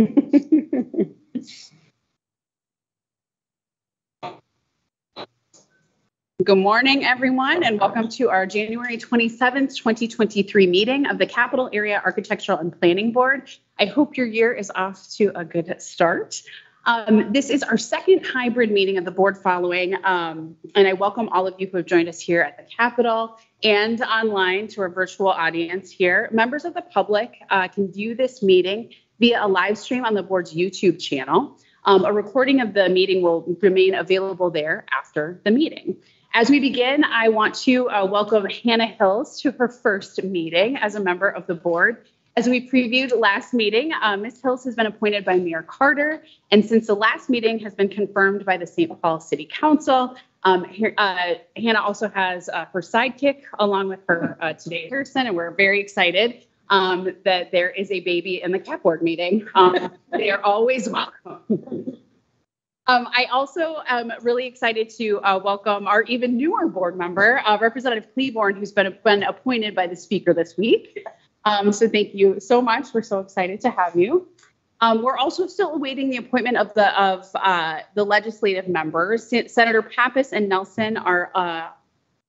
Good morning, everyone, and welcome to our January 27th, 2023 meeting of the Capitol Area Architectural and Planning Board. I hope your year is off to a good start. Um, this is our second hybrid meeting of the board following, um, and I welcome all of you who have joined us here at the Capitol and online to our virtual audience here. Members of the public uh, can view this meeting via a live stream on the board's YouTube channel. Um, a recording of the meeting will remain available there after the meeting. As we begin, I want to uh, welcome Hannah Hills to her first meeting as a member of the board. As we previewed last meeting, uh, Ms. Hills has been appointed by Mayor Carter, and since the last meeting has been confirmed by the St. Paul City Council, um, uh, Hannah also has uh, her sidekick along with her uh, today, Harrison, and we're very excited um, that there is a baby in the CAP board meeting. Um, they are always welcome. Um, I also am really excited to uh, welcome our even newer board member, uh, Representative Klevorn, who's been, been appointed by the speaker this week. Um, so thank you so much. We're so excited to have you. Um, we're also still awaiting the appointment of the of uh, the legislative members. Senator Pappas and Nelson are uh,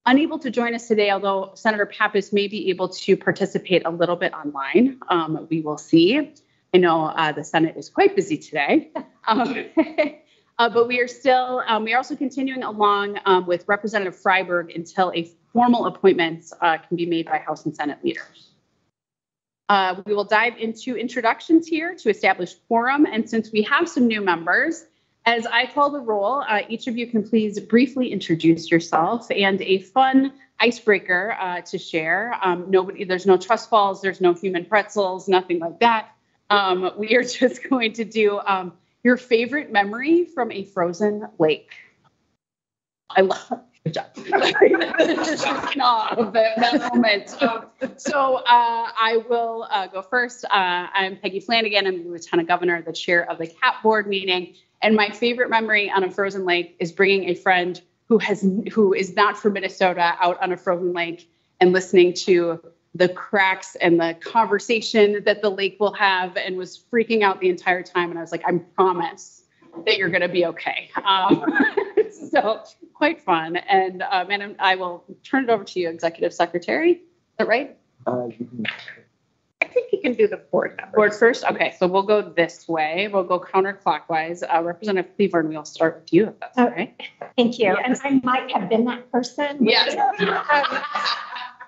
unable to join us today, although Senator Pappas may be able to participate a little bit online. Um, we will see. I know uh, the Senate is quite busy today. Um, Uh, but we are still, um, we are also continuing along um, with Representative Freiberg until a formal appointment uh, can be made by House and Senate leaders. Uh, we will dive into introductions here to establish quorum. And since we have some new members, as I call the roll, uh, each of you can please briefly introduce yourself and a fun icebreaker uh, to share. Um, nobody, there's no trust falls, there's no human pretzels, nothing like that. Um, we are just going to do um, your favorite memory from a frozen lake. I love good job. of that moment. So uh, I will uh, go first. Uh, I'm Peggy Flanagan. I'm the Lieutenant Governor, the chair of the CAP board meeting. And my favorite memory on a frozen lake is bringing a friend who has who is not from Minnesota out on a frozen lake and listening to the cracks and the conversation that the lake will have and was freaking out the entire time. And I was like, I promise that you're going to be okay. Um, so quite fun. And um, and I will turn it over to you, Executive Secretary. Is that right? Uh, think you can do the board members. Board first? Okay, so we'll go this way. We'll go counterclockwise. Uh, Representative Klevorn, we'll start with you if that's all right. Thank you. Yes. And I might have been that person. Yes. Um,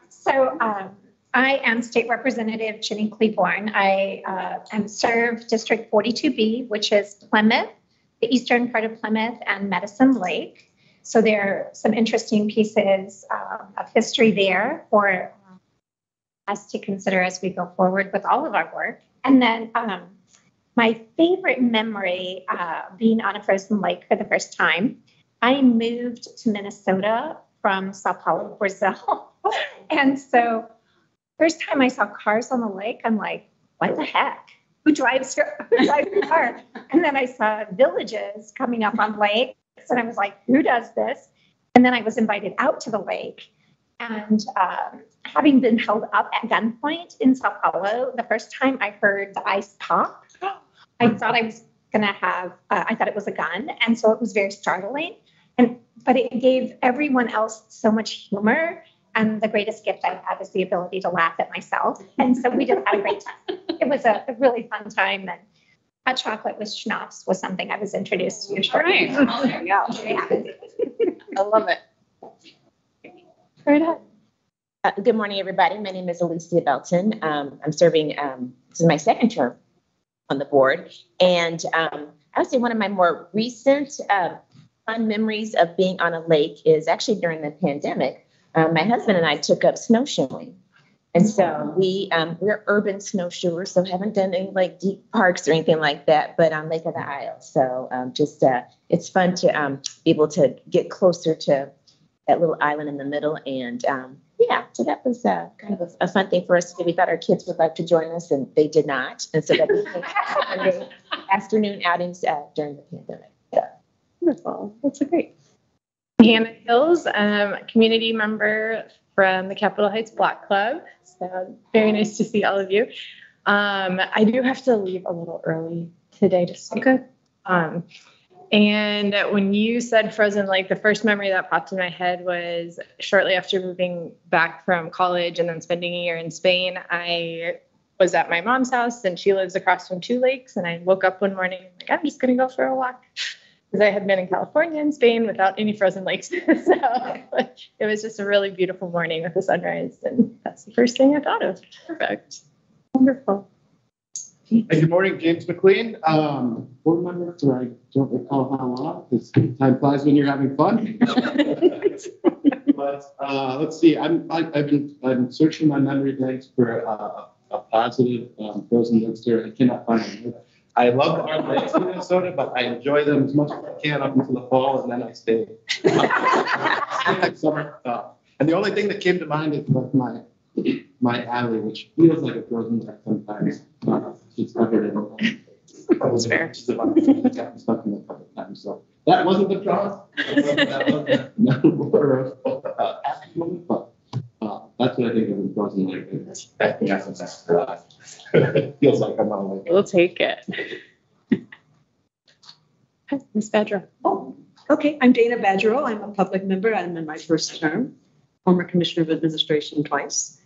so um, I am State Representative Jenny Klevorn. I uh, am served District 42B, which is Plymouth, the eastern part of Plymouth, and Medicine Lake. So there are some interesting pieces uh, of history there for us to consider as we go forward with all of our work. And then um, my favorite memory uh, being on a frozen lake for the first time, I moved to Minnesota from Sao Paulo, Brazil. and so First time I saw cars on the lake, I'm like, what the heck? Who drives who drives your car? And then I saw villages coming up on lakes, and I was like, who does this? And then I was invited out to the lake. And um, having been held up at gunpoint in Sao Paulo, the first time I heard the ice pop, I thought I was going to have, uh, I thought it was a gun. And so it was very startling. And, but it gave everyone else so much humor and the greatest gift I have is the ability to laugh at myself. And so we just had a great time. It was a, a really fun time. And hot chocolate with schnapps was something I was introduced to. All right. Oh, there you go. I love it. Right uh, good morning, everybody. My name is Alicia Belton. Um, I'm serving, um, this is my second term on the board. And um, I would say one of my more recent uh, fun memories of being on a lake is actually during the pandemic um, my husband and I took up snowshoeing. And so we um, we're urban snowshoers, so haven't done any like deep parks or anything like that, but on Lake of the Isles. So um, just uh, it's fun to be able to get closer to that little island in the middle, and yeah, so that was uh, kind of a, a, fun thing for us to do. We thought our kids would like to join us, and they did not, and so that became afternoon outings uh, during the pandemic. Yeah. Wonderful, that's a great. Hannah Hills, um, community member from the Capitol Heights Block Club. So very nice to see all of you. Um, I do have to leave a little early today to speak. Okay. Um, and when you said Frozen Lake, the first memory that popped in my head was shortly after moving back from college and then spending a year in Spain. I was at my mom's house and she lives across from two lakes. And I woke up one morning like, I'm just going to go for a walk because I had been in California and Spain without any frozen lakes. so it was just a really beautiful morning with the sunrise. And that's the first thing I thought of. Perfect. Wonderful. Hey, good morning, James McLean, um, board member, for I don't recall how long, because time flies when you're having fun. But, uh, let's see, I'm, I- I've been, I'm searching my memory banks for, uh, a positive, um, frozen Leinster, I cannot find them. I love our lakes in Minnesota, but I enjoy them as much as I can up until the fall, and then I stay. Summer, uh, And the only thing that came to mind is like my, my alley, which feels like a frozen lake sometimes. Uh, It's covered in. That's fair. Just about- I've stuck in a couple times, so that wasn't the draw. That wasn't- no, we're, uh, actually, But, uh, that's what I think of in frozen lake. I think that's the best for Feels like I'm on a lake. We'll take it. Ms. Badger. Oh, okay. I'm Dana Badgerow. I'm a public member. I'm in my first term, former Commissioner of Administration twice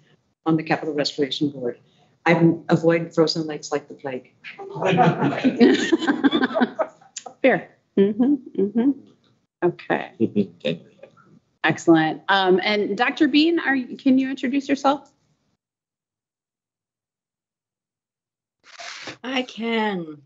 on the Capital Restoration Board. I've avoided frozen lakes like the plague. Fair. Mm-hmm, mm-hmm. Okay, excellent. Um, and Dr. Bean, are, can you introduce yourself? I can.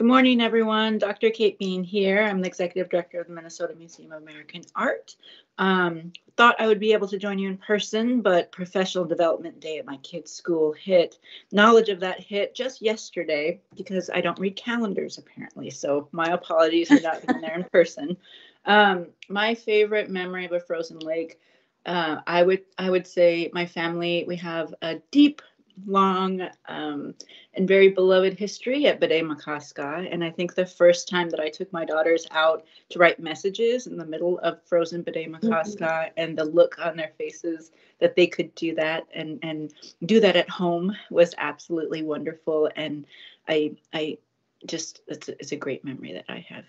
Good morning, everyone. Dr. Kate Bean here. I'm the Executive Director of the Minnesota Museum of American Art. Um, thought I would be able to join you in person, but professional development day at my kids' school hit. Knowledge of that hit just yesterday because I don't read calendars apparently. So my apologies for not being there in person. Um, my favorite memory of a frozen lake, uh, I would I would say my family. We have a deep, long, um, and very beloved history at Bde Maka Ska. And I think the first time that I took my daughters out to write messages in the middle of frozen Bde Maka Ska and the look on their faces that they could do that and, and do that at home was absolutely wonderful. And I, I just, it's, a- it's a great memory that I have.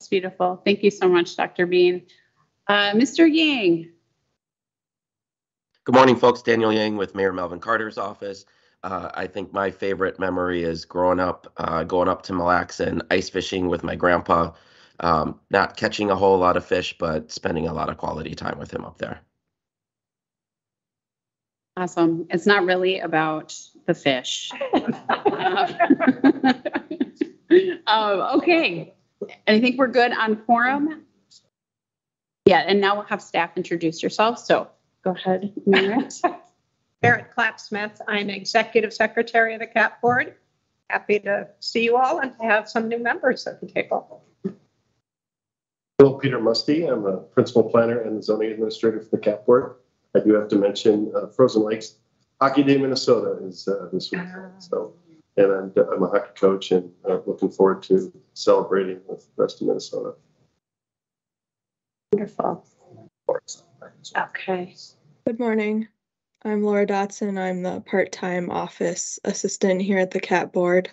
It's beautiful. Thank you so much, Dr. Bean. Uh, Mr. Yang. Good morning, folks. Daniel Yang with Mayor Melvin Carter's office. Uh, I think my favorite memory is growing up, uh, going up to Mille Lacs and ice fishing with my grandpa. Um, not catching a whole lot of fish, but spending a lot of quality time with him up there. Awesome. It's not really about the fish. Um, okay. And I think we're good on quorum. Yeah, and now we'll have staff introduce yourselves. So go ahead, Merritt. Barrett Clapsmith. I'm Executive Secretary of the CAP Board. Happy to see you all and to have some new members at the table. Hello, Peter Musty. I'm a principal planner and zoning administrator for the CAP Board. I do have to mention uh, Frozen Lakes Hockey Day Minnesota is uh, this week. So, and I'm, I'm a hockey coach and uh, looking forward to celebrating with the rest of Minnesota. Wonderful. Okay. Good morning. I'm Laura Dotson. I'm the part-time office assistant here at the CAP board.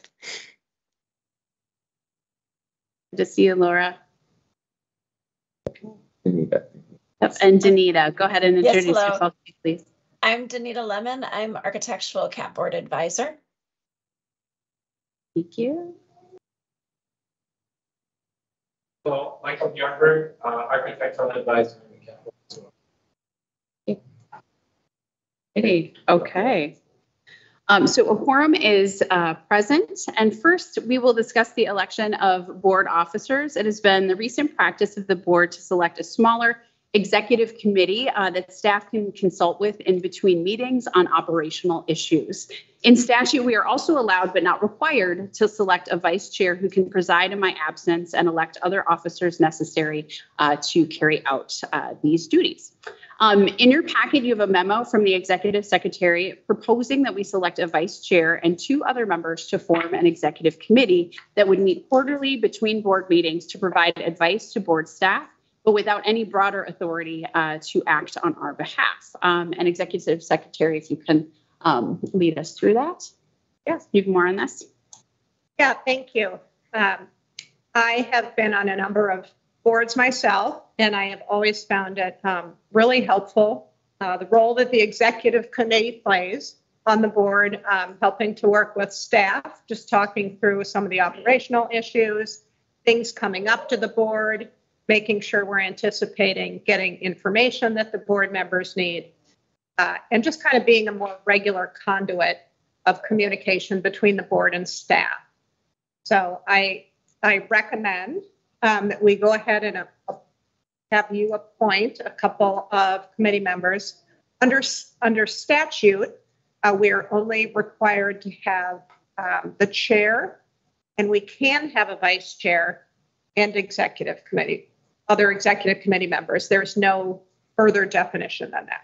Good to see you, Laura. Yep, And Danita, go ahead and introduce hello. yourself, please. I'm Danita Lemon. I'm Architectural Cap Board Advisor. Thank you. Hello, Michael Bjornberg, uh, architectural advisor. in the Capital Zone. Hey, okay. Um, so a quorum is uh, present, and first we will discuss the election of board officers. It has been the recent practice of the board to select a smaller executive committee uh, that staff can consult with in between meetings on operational issues. In statute, we are also allowed but not required to select a vice chair who can preside in my absence and elect other officers necessary uh, to carry out uh, these duties. Um, in your packet, you have a memo from the executive secretary proposing that we select a vice chair and two other members to form an executive committee that would meet quarterly between board meetings to provide advice to board staff, but without any broader authority uh, to act on our behalf. Um, and executive secretary, if you can um, lead us through that. Yes. You have more on this? Yeah, thank you. Um, I have been on a number of boards myself, and I have always found it um, really helpful. Uh, the role that the executive committee plays on the board, um, helping to work with staff, just talking through some of the operational issues, things coming up to the board, making sure we're anticipating getting information that the board members need, uh, and just kind of being a more regular conduit of communication between the board and staff. So I, I recommend um, that we go ahead and uh, have you appoint a couple of committee members. Under, under statute, uh, we're only required to have um, the chair, and we can have a vice chair and executive committee, other executive committee members. There's no further definition than that.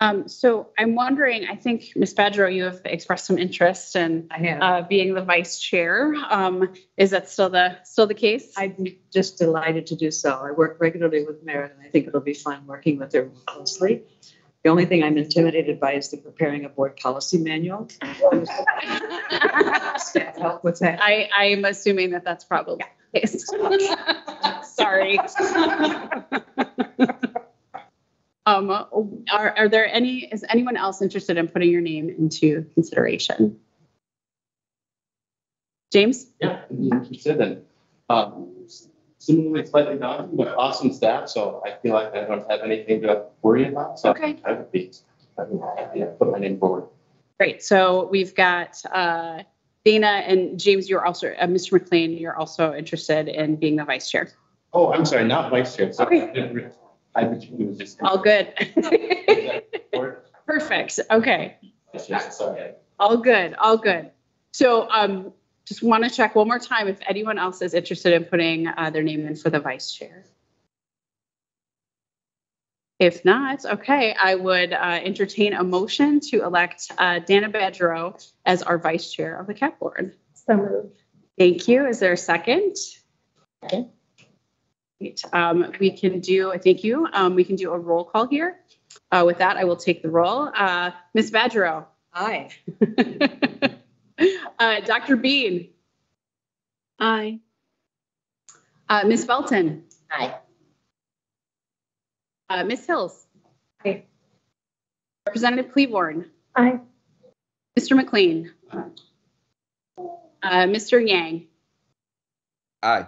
Um, so I'm wondering, I think, Ms. Badger, you have expressed some interest in uh, being the vice chair. Um, is that still the, still the case? I'm just delighted to do so. I work regularly with Merritt, and I think it'll be fun working with her closely. The only thing I'm intimidated by is the preparing a board policy manual. Staff help with that. I, I'm assuming that that's probably the case. Sorry. Um, are, are there any, is anyone else interested in putting your name into consideration? James? Yeah, I'd be interested in, um, similarly slightly daunting, but awesome staff, so I feel like I don't have anything to worry about, so. Okay. I would be, I would be happy to put my name forward. Great. So we've got uh, Dana and James, you're also, uh, Mr. McLean, you're also interested in being the vice chair. Oh, I'm sorry, not vice chair, sorry. Okay. I didn't re- I was, just. All good. Perfect. Okay. Vice chair, Sorry. All good. All good. So um, just want to check one more time if anyone else is interested in putting uh, their name in for the vice chair. If not, okay, I would uh, entertain a motion to elect uh, Dana Badgerow as our vice chair of the CAP board. So moved. Thank you. Is there a second? Second. Great. Um, we can do, thank you. Um, we can do a roll call here. Uh, with that, I will take the roll. Uh, Ms. Badgerow. Aye. uh, Dr. Bean. Aye. Uh, Ms. Belton. Aye. Uh, Ms. Hills. Aye. Representative Klevorn. Aye. Mr. McLean. Uh, Mr. Yang. Aye.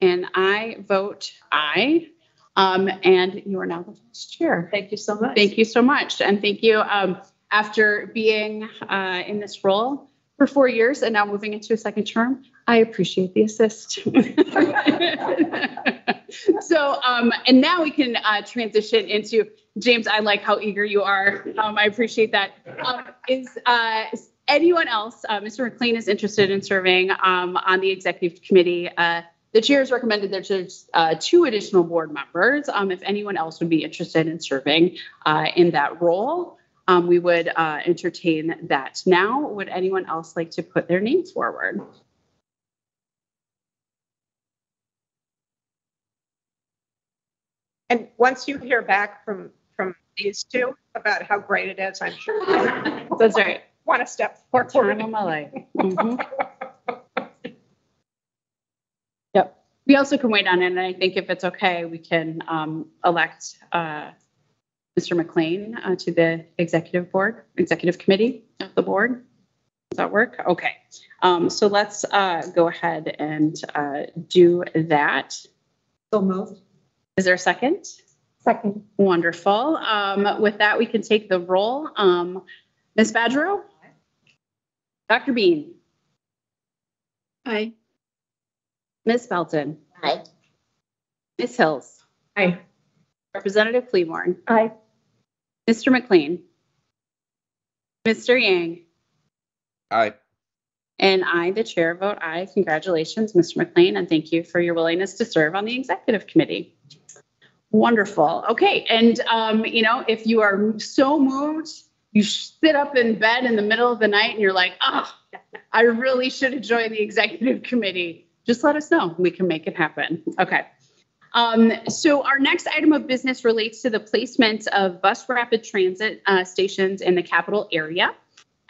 And I vote aye. Um, and you are now the vice chair. Thank you so much. Thank you so much. And thank you. Um, after being uh, in this role for four years and now moving into a second term, I appreciate the assist. so, um, and now we can uh, transition into James. I like how eager you are. Um, I appreciate that. Um, is uh, is anyone else, uh, Mr. McLean is interested in serving um, on the executive committee. Uh, the chair has recommended that there's uh, two additional board members. Um, if anyone else would be interested in serving uh, in that role, um, we would uh, entertain that now. Would anyone else like to put their names forward? And once you hear back from, from these two about how great it is, I'm sure That's right. want to step Time forward. of my life. Mhm. Yep. We also can wait on it, and I think if it's okay, we can um, elect uh, Mr. McLean uh, to the executive board, executive committee of the board. Does that work? Okay. Um, So let's uh, go ahead and uh, do that. So moved. Is there a second? Second. Wonderful. Um, with that, we can take the roll. Um, Ms. Badgerow? Dr. Bean? Aye. Ms. Belton? Aye. Ms. Hills? Aye. Representative Klevorn? Aye. Mr. McLean? Mr. Yang? Aye. And I, the chair, vote aye. Congratulations, Mr. McLean, and thank you for your willingness to serve on the executive committee. Wonderful. Okay, and um, you know, if you are so moved, you sit up in bed in the middle of the night and you're like, oh, I really should have joined the executive committee. Just let us know. We can make it happen. Okay. Um, so our next item of business relates to the placement of bus rapid transit uh, stations in the capital area.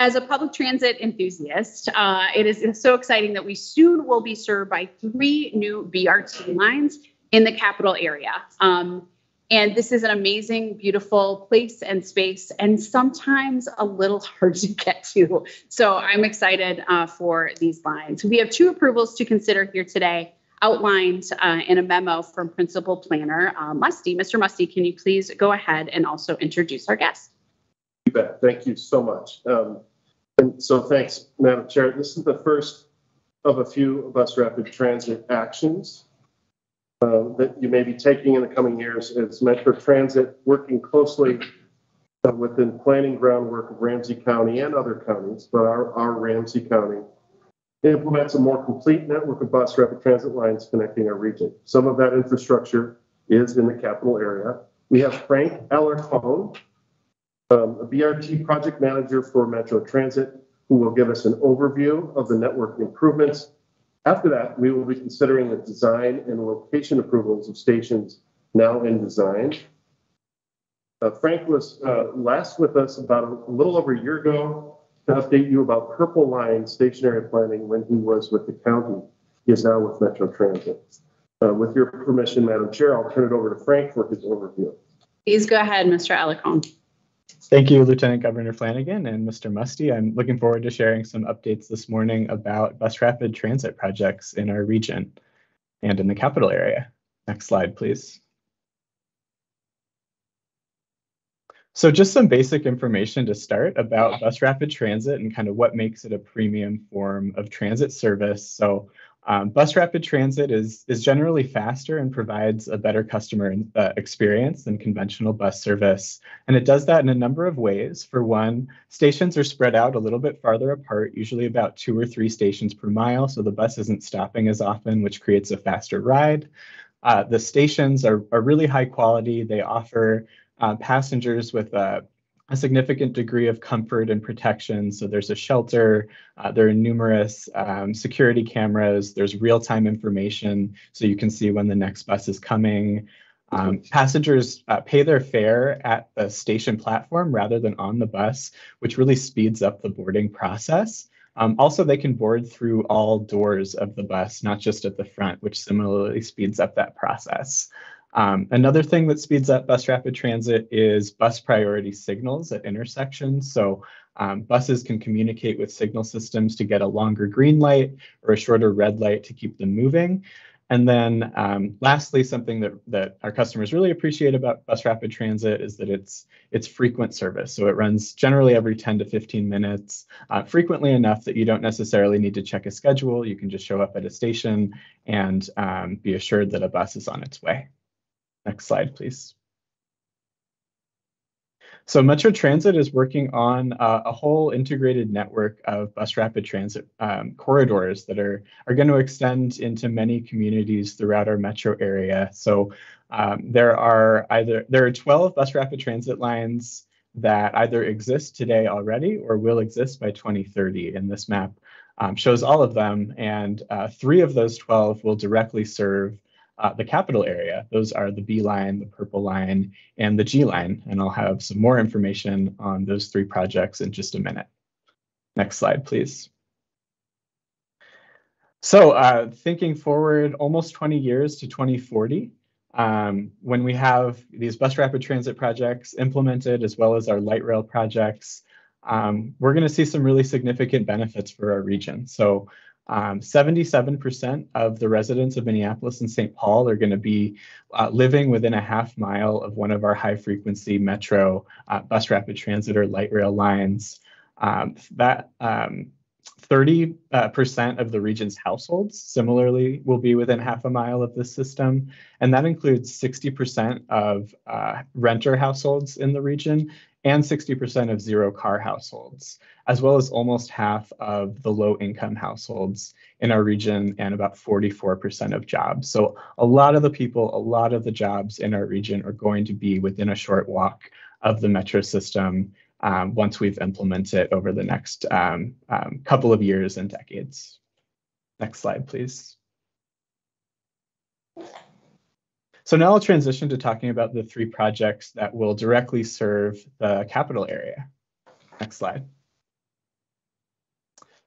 As a public transit enthusiast, uh, it is so exciting that we soon will be served by three new BRT lines in the capital area. Um, and this is an amazing, beautiful place and space, and sometimes a little hard to get to. So I'm excited uh, for these lines. We have two approvals to consider here today, outlined uh, in a memo from Principal Planner uh, Musty. Mr. Musty, can you please go ahead and also introduce our guest? You bet. Thank you so much. Um, and so thanks, Madam Chair. This is the first of a few bus rapid transit actions uh, that you may be taking in the coming years is Metro Transit working closely uh, within planning groundwork of Ramsey County and other counties, but our, our Ramsey County implements a more complete network of bus rapid transit lines connecting our region. Some of that infrastructure is in the capital area. We have Frank Alarcon, um, a BRT project manager for Metro Transit, who will give us an overview of the network improvements after that, we will be considering the design and location approvals of stations now in design. Uh, Frank was uh, last with us about a, little over a year ago to update you about Purple Line stationary planning when he was with the county. He is now with Metro Transit. Uh, with your permission, Madam Chair, I'll turn it over to Frank for his overview. Please go ahead, Mr. Alarcon. Thank you, Lieutenant Governor Flanagan and Mr. Musty. I'm looking forward to sharing some updates this morning about bus rapid transit projects in our region and in the capital area. Next slide, please. So just some basic information to start about bus rapid transit and kind of what makes it a premium form of transit service. So um, bus rapid transit is, is generally faster and provides a better customer uh, experience than conventional bus service. And it does that in a number of ways. For one, stations are spread out a little bit farther apart, usually about two or three stations per mile. So the bus isn't stopping as often, which creates a faster ride. Uh, the stations are, are really high quality. They offer uh, passengers with a a significant degree of comfort and protection. So there's a shelter, uh, there are numerous um, security cameras, there's real-time information so you can see when the next bus is coming. Um, passengers uh, pay their fare at the station platform rather than on the bus, which really speeds up the boarding process. Um, also, they can board through all doors of the bus, not just at the front, which similarly speeds up that process. Um, another thing that speeds up bus rapid transit is bus priority signals at intersections. So um, buses can communicate with signal systems to get a longer green light or a shorter red light to keep them moving. And then um, lastly, something that, that our customers really appreciate about bus rapid transit is that it's it's frequent service. So it runs generally every 10 to 15 minutes, uh, frequently enough that you don't necessarily need to check a schedule. You can just show up at a station and um, be assured that a bus is on its way. Next slide, please. So Metro Transit is working on uh, a whole integrated network of bus rapid transit um, corridors that are, are going to extend into many communities throughout our metro area. So um, there are either there are 12 bus rapid transit lines that either exist today already or will exist by 2030. And this map um, shows all of them. And uh, three of those 12 will directly serve uh, the capital area. Those are the B line, the purple line, and the G line. And I'll have some more information on those three projects in just a minute. Next slide, please. So uh, thinking forward almost 20 years to 2040, um, when we have these bus rapid transit projects implemented, as well as our light rail projects, um, we're going to see some really significant benefits for our region. So um, 77% of the residents of Minneapolis and St. Paul are going to be uh, living within a half mile of one of our high frequency metro uh, bus rapid transit or light rail lines. Um, that 30% um, uh, of the region's households similarly will be within half a mile of this system. And that includes 60% of uh, renter households in the region and 60% of zero car households, as well as almost half of the low income households in our region and about 44% of jobs. So a lot of the people, a lot of the jobs in our region are going to be within a short walk of the metro system um, once we've implemented it over the next um, um, couple of years and decades. Next slide, please. So now I'll transition to talking about the three projects that will directly serve the capital area. Next slide.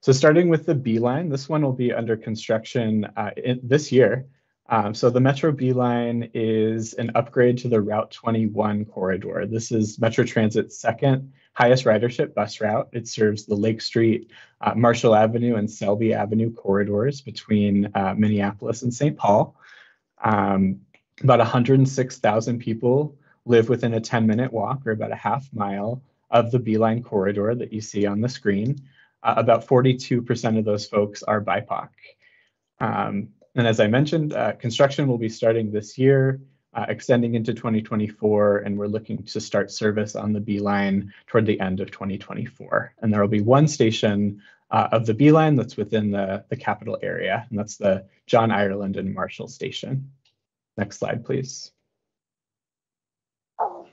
So starting with the B line, this one will be under construction uh, in, this year. Um, so the Metro B line is an upgrade to the Route 21 corridor. This is Metro Transit's second highest ridership bus route. It serves the Lake Street, uh, Marshall Avenue, and Selby Avenue corridors between uh, Minneapolis and St. Paul. Um, about 106,000 people live within a 10 minute walk or about a half mile of the B-line corridor that you see on the screen. Uh, about 42% of those folks are BIPOC. Um, and as I mentioned, uh, construction will be starting this year, uh, extending into 2024, and we're looking to start service on the B line toward the end of 2024. And there will be one station uh, of the B line that's within the, the capital area, and that's the John Ireland and Marshall station. Next slide, please.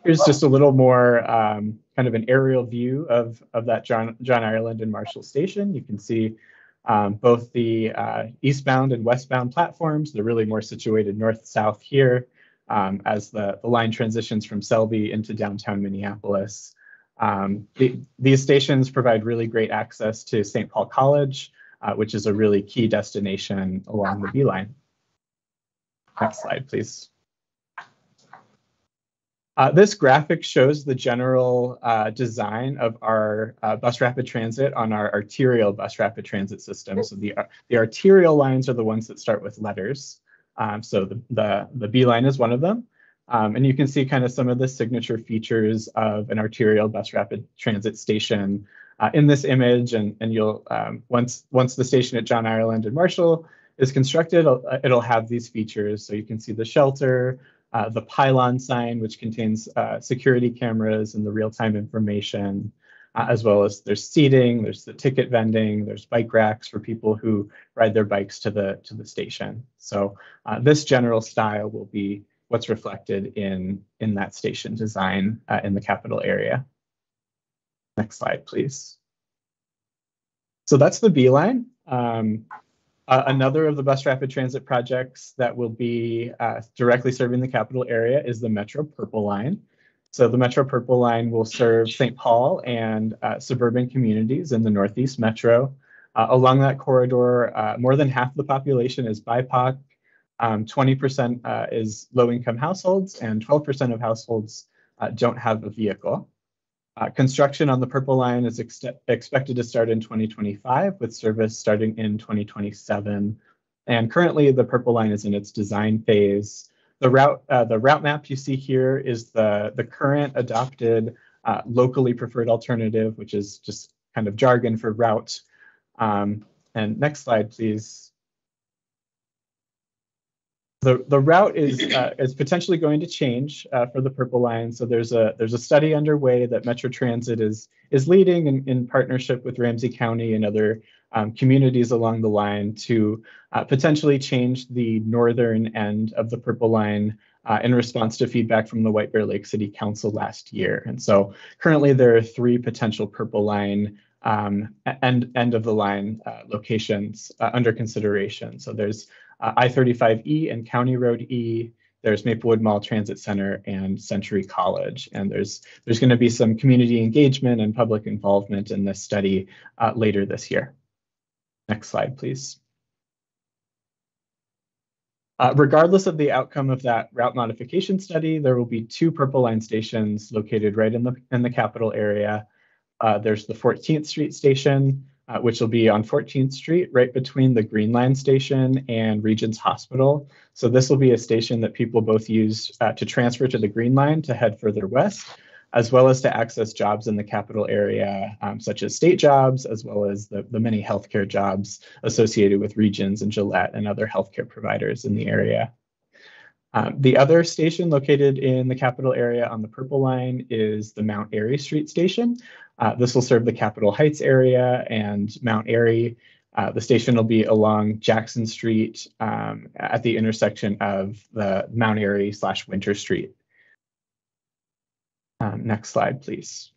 Here's just a little more um, kind of an aerial view of, of that John, John Ireland and Marshall station. You can see um, both the uh, eastbound and westbound platforms. They're really more situated north-south here um, as the, the line transitions from Selby into downtown Minneapolis. Um, the, these stations provide really great access to St. Paul College, uh, which is a really key destination along the B line. Next slide, please. Uh, this graphic shows the general uh, design of our uh, bus rapid transit on our arterial bus rapid transit system. So the, the arterial lines are the ones that start with letters. Um, so the, the, the B line is one of them. Um, and you can see kind of some of the signature features of an arterial bus rapid transit station uh, in this image. And, and you'll, um, once, once the station at John Ireland and Marshall is constructed, it'll, it'll have these features. So you can see the shelter, uh, the pylon sign, which contains uh, security cameras and the real-time information, uh, as well as there's seating, there's the ticket vending, there's bike racks for people who ride their bikes to the to the station. So uh, this general style will be what's reflected in in that station design uh, in the capital area. Next slide, please. So that's the B line. Um, uh, another of the bus rapid transit projects that will be uh, directly serving the capital area is the Metro Purple Line. So the Metro Purple Line will serve St. Paul and uh, suburban communities in the Northeast Metro. Uh, along that corridor, uh, more than half the population is BIPOC, 20% um, uh, is low-income households, and 12% of households don't have a vehicle. Uh, construction on the Purple Line is ex expected to start in 2025 with service starting in 2027. And currently the Purple Line is in its design phase. The route, uh, the route map you see here is the, the current adopted uh, locally preferred alternative, which is just kind of jargon for route. Um, and next slide, please the the route is uh, is potentially going to change uh, for the Purple Line. So there's a there's a study underway that Metro Transit is is leading in, in partnership with Ramsey County and other um, communities along the line to uh, potentially change the northern end of the Purple Line uh, in response to feedback from the White Bear Lake City Council last year. And so currently there are three potential Purple Line um, end end of the line uh, locations uh, under consideration. So there's uh, I-35E and County Road E. There's Maplewood Mall Transit Center and Century College. And there's there's going to be some community engagement and public involvement in this study uh, later this year. Next slide, please. Uh, regardless of the outcome of that route modification study, there will be two Purple Line stations located right in the in the capital area. Uh, there's the 14th Street station, uh, which will be on 14th Street, right between the Green Line station and Regions Hospital. So this will be a station that people both use uh, to transfer to the Green Line to head further west, as well as to access jobs in the capital area, um, such as state jobs, as well as the, the many healthcare jobs associated with Regions and Gillette and other healthcare providers in the area. Um, the other station located in the capital area on the Purple Line is the Mount Airy Street station. Uh, this will serve the Capitol Heights area and Mount Airy. Uh, the station will be along Jackson Street um, at the intersection of the Mount Airy slash Winter Street. Um, next slide, please.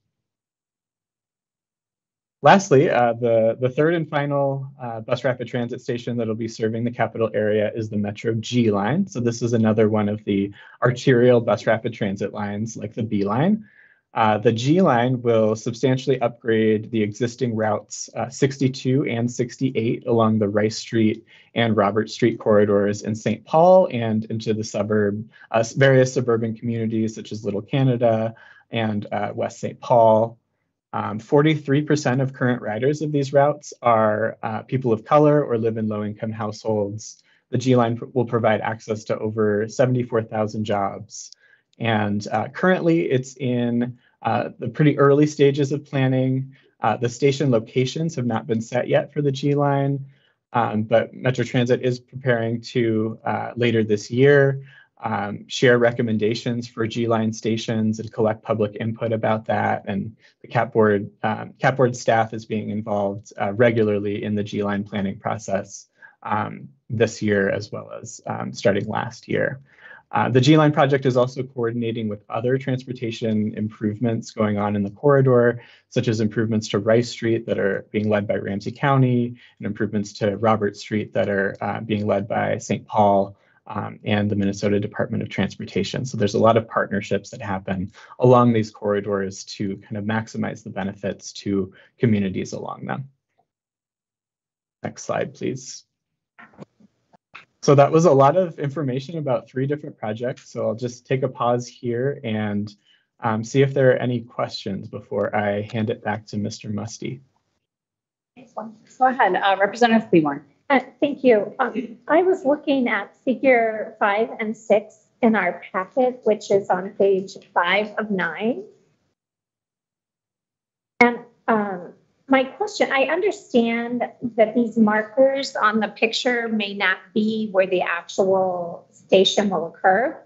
Lastly, uh, the, the third and final uh, bus rapid transit station that'll be serving the capital area is the Metro G line. So this is another one of the arterial bus rapid transit lines like the B line. Uh, the G line will substantially upgrade the existing routes uh, 62 and 68 along the Rice Street and Robert Street corridors in St. Paul and into the suburb, uh, various suburban communities such as Little Canada and uh, West St. Paul. 43% um, of current riders of these routes are uh, people of color or live in low income households. The G line will provide access to over 74,000 jobs. And uh, currently, it's in uh, the pretty early stages of planning. Uh, the station locations have not been set yet for the G line, um, but Metro Transit is preparing to uh, later this year um, share recommendations for G-line stations and collect public input about that. And the CAP board, um, CAP board staff is being involved uh, regularly in the G-line planning process um, this year as well as um, starting last year. Uh, the G-Line project is also coordinating with other transportation improvements going on in the corridor, such as improvements to Rice Street that are being led by Ramsey County and improvements to Robert Street that are uh, being led by St. Paul um, and the Minnesota Department of Transportation. So there's a lot of partnerships that happen along these corridors to kind of maximize the benefits to communities along them. Next slide, please. So that was a lot of information about three different projects. So I'll just take a pause here and um, see if there are any questions before I hand it back to Mr. Musty. Go ahead, uh, Representative Klevorn. Uh, thank you. Um, I was looking at figure five and six in our packet, which is on page five of nine. My question, I understand that these markers on the picture may not be where the actual station will occur,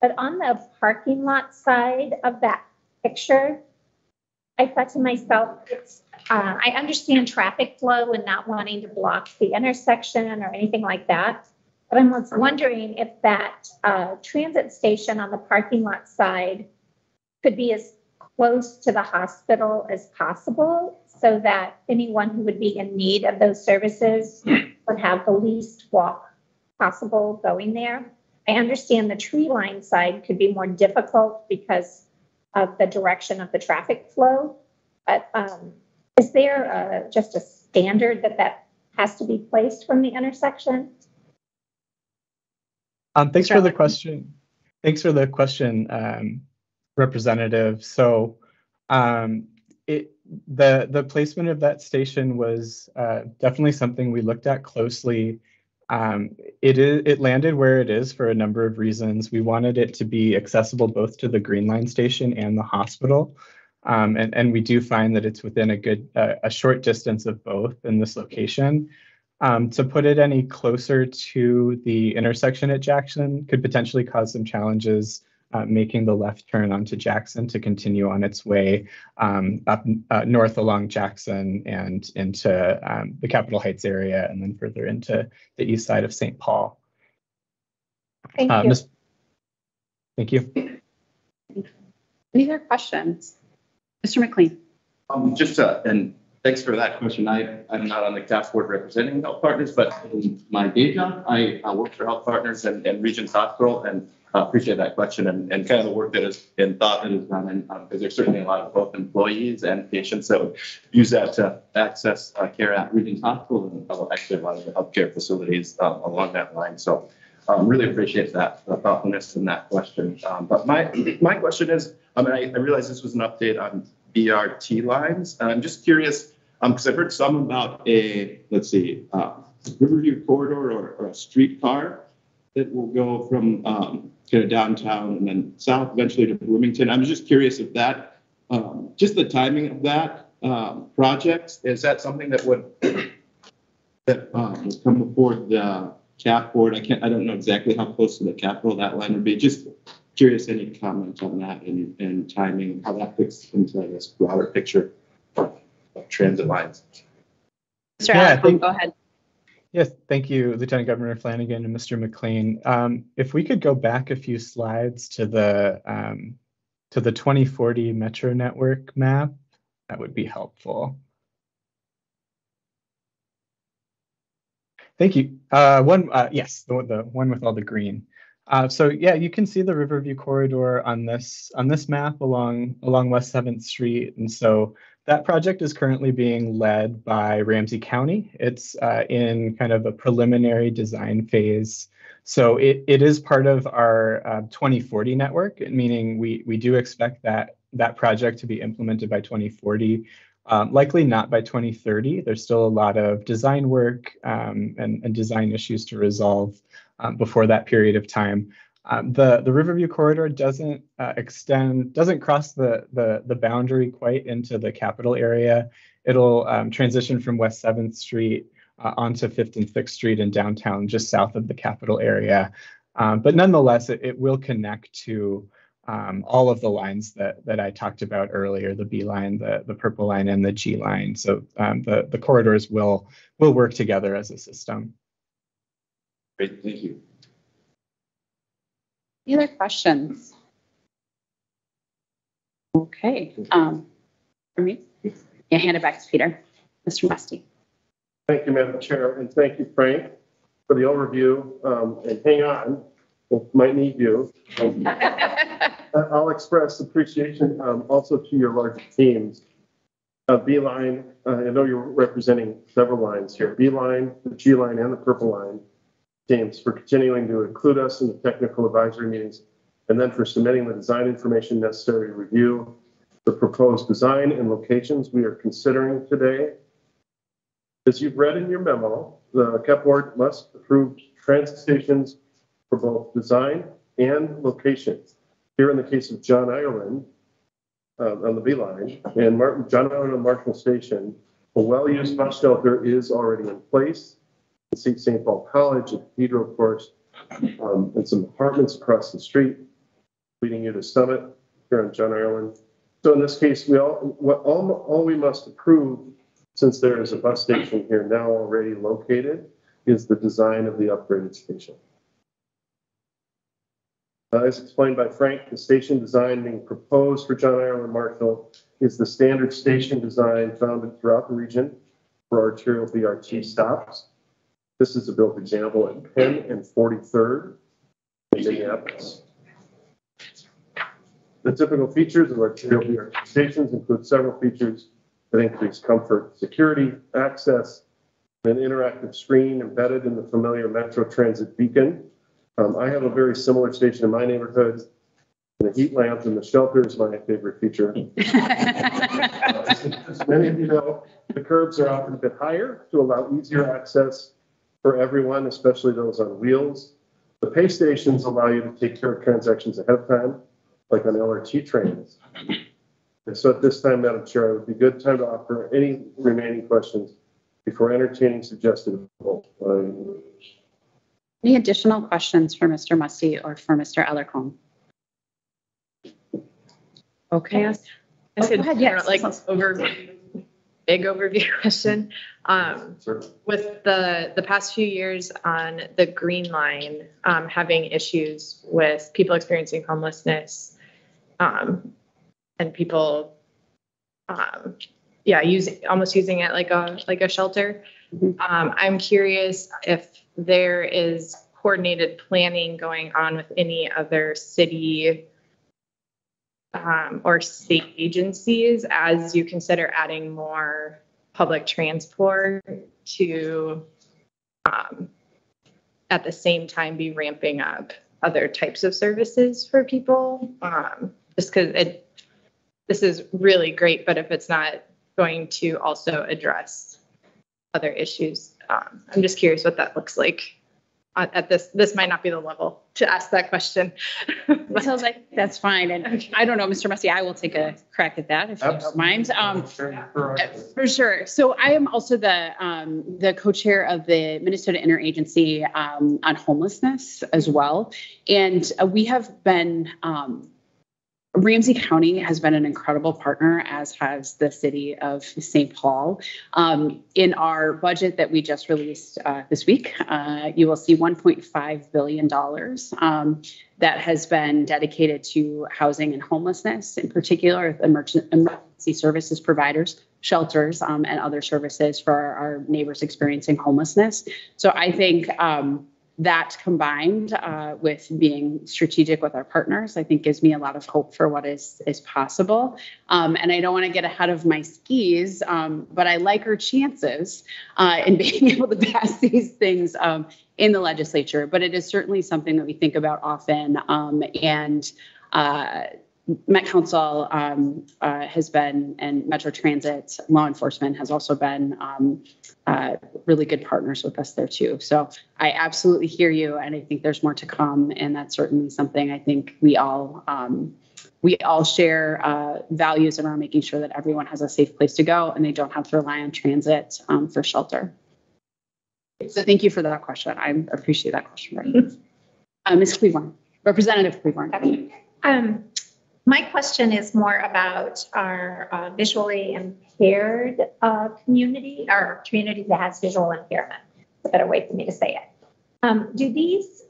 but on the parking lot side of that picture, I thought to myself, uh, I understand traffic flow and not wanting to block the intersection or anything like that. But I was wondering if that uh, transit station on the parking lot side could be as close to the hospital as possible so that anyone who would be in need of those services would have the least walk possible going there. I understand the tree line side could be more difficult because of the direction of the traffic flow, but um, is there a, just a standard that that has to be placed from the intersection? Um, thanks for the question. Thanks for the question, um, Representative. So um, it, the, the placement of that station was uh, definitely something we looked at closely. Um, it is it landed where it is for a number of reasons. We wanted it to be accessible both to the Green Line station and the hospital. Um, and, and we do find that it's within a good, uh, a short distance of both in this location. Um, to put it any closer to the intersection at Jackson could potentially cause some challenges uh, making the left turn onto Jackson to continue on its way um, up uh, north along Jackson and into um, the Capitol Heights area and then further into the east side of St. Paul. Thank uh, you. Thank you. Any other questions? Mr. McLean. Um, just uh, and thanks for that question. I I'm not on the CAP board representing Health Partners, but in my day job, I, I work for Health Partners and, and Regions Hospital, and uh, appreciate that question and, and kind of the work that is in thought that is done, and because um, there's certainly a lot of both employees and patients that would use that to access uh, care at Regions Hospital and uh, actually a lot of the healthcare facilities um, along that line. So. Um, really appreciate that the thoughtfulness in that question. Um, but my my question is, I mean, I, I realize this was an update on BRT lines. And I'm just curious, because um, I've heard some about a, let's see, uh, Riverview corridor or, or, a streetcar that will go from um, kind of downtown and then south eventually to Bloomington. I'm just curious if that, um, just the timing of that um, project, is that something that would that um, would come before the cap board? I can't, I don't know exactly how close to the capital that line would be. Just curious any comments on that and, and timing, how that fits into this broader picture of, of transit lines. Mr. Yeah, think, go ahead. Yes, thank you, Lieutenant Governor Flanagan and Mr. McLean. Um, if we could go back a few slides to the um, to the 2040 Metro Network map, that would be helpful. Thank you. Uh, one, uh, yes, the, the one with all the green. Uh, so yeah, you can see the Riverview corridor on this on this map along along West Seventh Street, and so that project is currently being led by Ramsey County. It's uh, in kind of a preliminary design phase. So it, it is part of our uh, 2040 network, meaning we we do expect that that project to be implemented by 2040. Um, likely not by 2030. There's still a lot of design work um, and, and, design issues to resolve um, before that period of time. Um, the the Riverview corridor doesn't uh, extend, doesn't cross the, the the boundary quite into the capital area. It'll um, transition from West Seventh Street uh, onto Fifth and Sixth Street in downtown, just south of the capital area. Um, but nonetheless, it, it will connect to um, all of the lines that that I talked about earlier, the B line, the, the purple line, and the G line. So um, the, the corridors will will work together as a system. Great, thank you. Any other questions? Okay, um, for me, yeah, hand it back to Peter. Mr. Musty. Thank you, Madam Chair, and thank you, Frank, for the overview. Um, and hang on, we might need you. Um, I'll express appreciation um, also to your larger teams. Uh, B line, uh, I know you're representing several lines here. B line, the G line, and the purple line for continuing to include us in the technical advisory meetings, and then for submitting the design information necessary to review the proposed design and locations we are considering today. As you've read in your memo, the CAP board must approve transit stations for both design and location. Here in the case of John Ireland uh, on the B line and Martin, John Ireland Marshall Station, a well-used bus shelter is already in place St. Paul College, a cathedral, of course, um, and some apartments across the street, leading you to Summit here on John Ireland. So in this case, we all, what, all, all we must approve, since there is a bus station here now already located, is the design of the upgraded station. Uh, as explained by Frank, the station design being proposed for John Ireland Marshall is the standard station design found throughout the region for arterial BRT stops. This is a built example at Penn and 43rd in Minneapolis. The typical features of arterial BRT stations include several features that increase comfort, security, access, and an interactive screen embedded in the familiar Metro Transit beacon. Um, I have a very similar station in my neighborhood. The heat lamp and the shelter is my favorite feature. As many of you know, the curbs are often a bit higher to allow easier access for everyone, especially those on wheels. The pay stations allow you to take care of transactions ahead of time, like on LRT trains. And so at this time, Madam Chair, it would be a good time to offer any remaining questions before entertaining suggested. Any additional questions for Mr. Musty or for Mr. Alarcon? Okay. I Oh, said, go ahead, yes. like over, big overview question. Um, with the, the past few years on the green line, um, having issues with people experiencing homelessness, um, and people, um, yeah, using, almost using it like a, like a shelter. Um, I'm curious if there is coordinated planning going on with any other city um, or state agencies as you consider adding more public transport to um, at the same time be ramping up other types of services for people. Um, just because it this is really great but if it's not going to also address other issues um, i'm just curious what that looks like at at this this might not be the level to ask that question It sounds like that's fine. And I don't know, Mr. Musty, I will take a crack at that if you don't mind. Um, For sure. So I am also the, um, the co-chair of the Minnesota Interagency, um, on homelessness as well. And uh, we have been, um, Ramsey County has been an incredible partner, as has the city of St. Paul. Um, in our budget that we just released uh, this week, uh, you will see $1.5 billion um, that has been dedicated to housing and homelessness, in particular, emergency, services providers shelters um, and other services for our, our neighbors experiencing homelessness. So I think um, that combined uh, with being strategic with our partners, I think gives me a lot of hope for what is is possible. Um, and I don't want to get ahead of my skis, um, but I like our chances uh, in being able to pass these things um, in the legislature. But it is certainly something that we think about often. Um, and uh, Met Council um, uh, has been, and Metro Transit law enforcement has also been um, uh, really good partners with us there too. So I absolutely hear you, and I think there's more to come, and that's certainly something I think we all um, we all share uh, values around making sure that everyone has a safe place to go and they don't have to rely on transit um, for shelter. So thank you for that question. I appreciate that question. Very much. Uh, Ms. Klevorn, Representative Klevorn. Um, my question is more about our uh, visually impaired uh, community, our community that has visual impairment. It's a better way for me to say it. Um, do these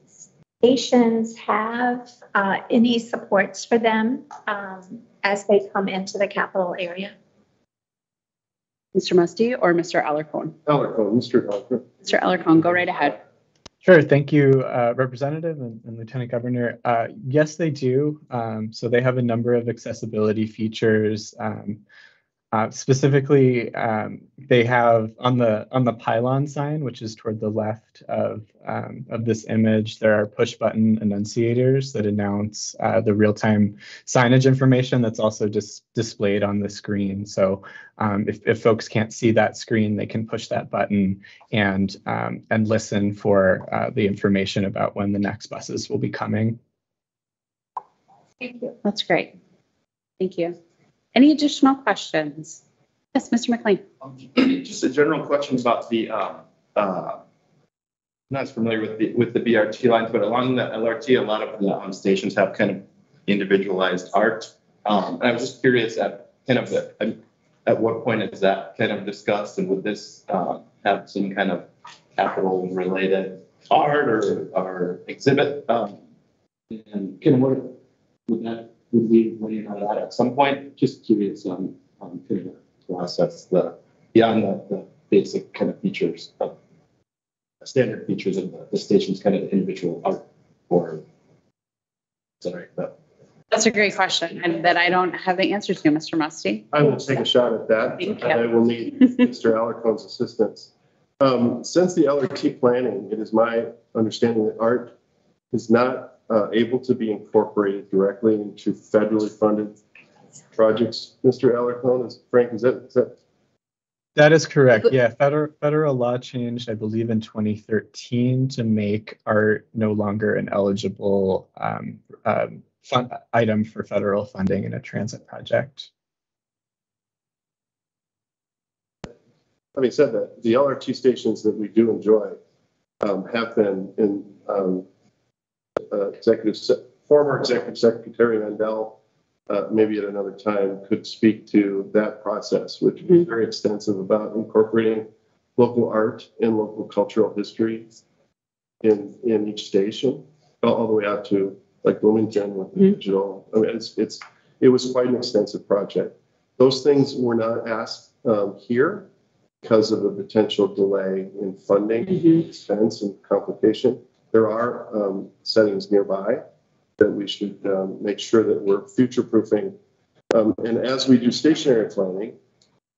stations have uh, any supports for them um, as they come into the capital area? Mr. Musty or Mr. Alarcon? Alarcon, Mr. Alarcon. Mr. Alarcon, go right ahead. Sure. Thank you, uh, Representative and, and, Lieutenant Governor. Uh, yes, they do. Um, so they have a number of accessibility features. Um, uh, specifically, um, they have on the on the pylon sign, which is toward the left of um, of this image, there are push button annunciators that announce uh, the real time signage information that's also dis displayed on the screen. So um, if, if folks can't see that screen, they can push that button and um, and listen for uh, the information about when the next buses will be coming. Thank you. That's great. Thank you. Any additional questions? Yes, Mr. McLean. Um, just a general question about the, um, uh, not as familiar with the, with the BRT lines, but along the LRT, a lot of the um, stations have kind of individualized art. Um, and I was just curious at kind of the, at what point is that kind of discussed and would this uh, have some kind of capital related art or, or exhibit? Um, and of what would that would we weigh on that at some point? Just curious on, on kind of the process, the beyond the, the basic kind of features of standard features of the, the station's kind of individual art or sorry, but that's a great question and that I don't have the answer to, Mr. Musty. I will take a shot at that. Thank and I will need Mr. Alarcon's assistance. Um, since the LRT planning, it is my understanding that art is not uh, able to be incorporated directly into federally funded projects, Mr. Alarcon? Is Frank, is that, is that? That is correct. Yeah, federal federal law changed, I believe, in 2013 to make art no longer an eligible um, um, fund item for federal funding in a transit project. Having said that, the LRT stations that we do enjoy um, have been in um, uh, executive, former executive secretary Mandell, uh, maybe at another time, could speak to that process, which is mm-hmm. very extensive about incorporating local art and local cultural history in in each station, all, all the way out to like Bloomington with the mm-hmm. digital. I mean, it's it's it was quite an extensive project. Those things were not asked um, here because of the potential delay in funding, mm-hmm. expense, and complication there are um, settings nearby that we should um, make sure that we're future proofing. Um, and as we do station area planning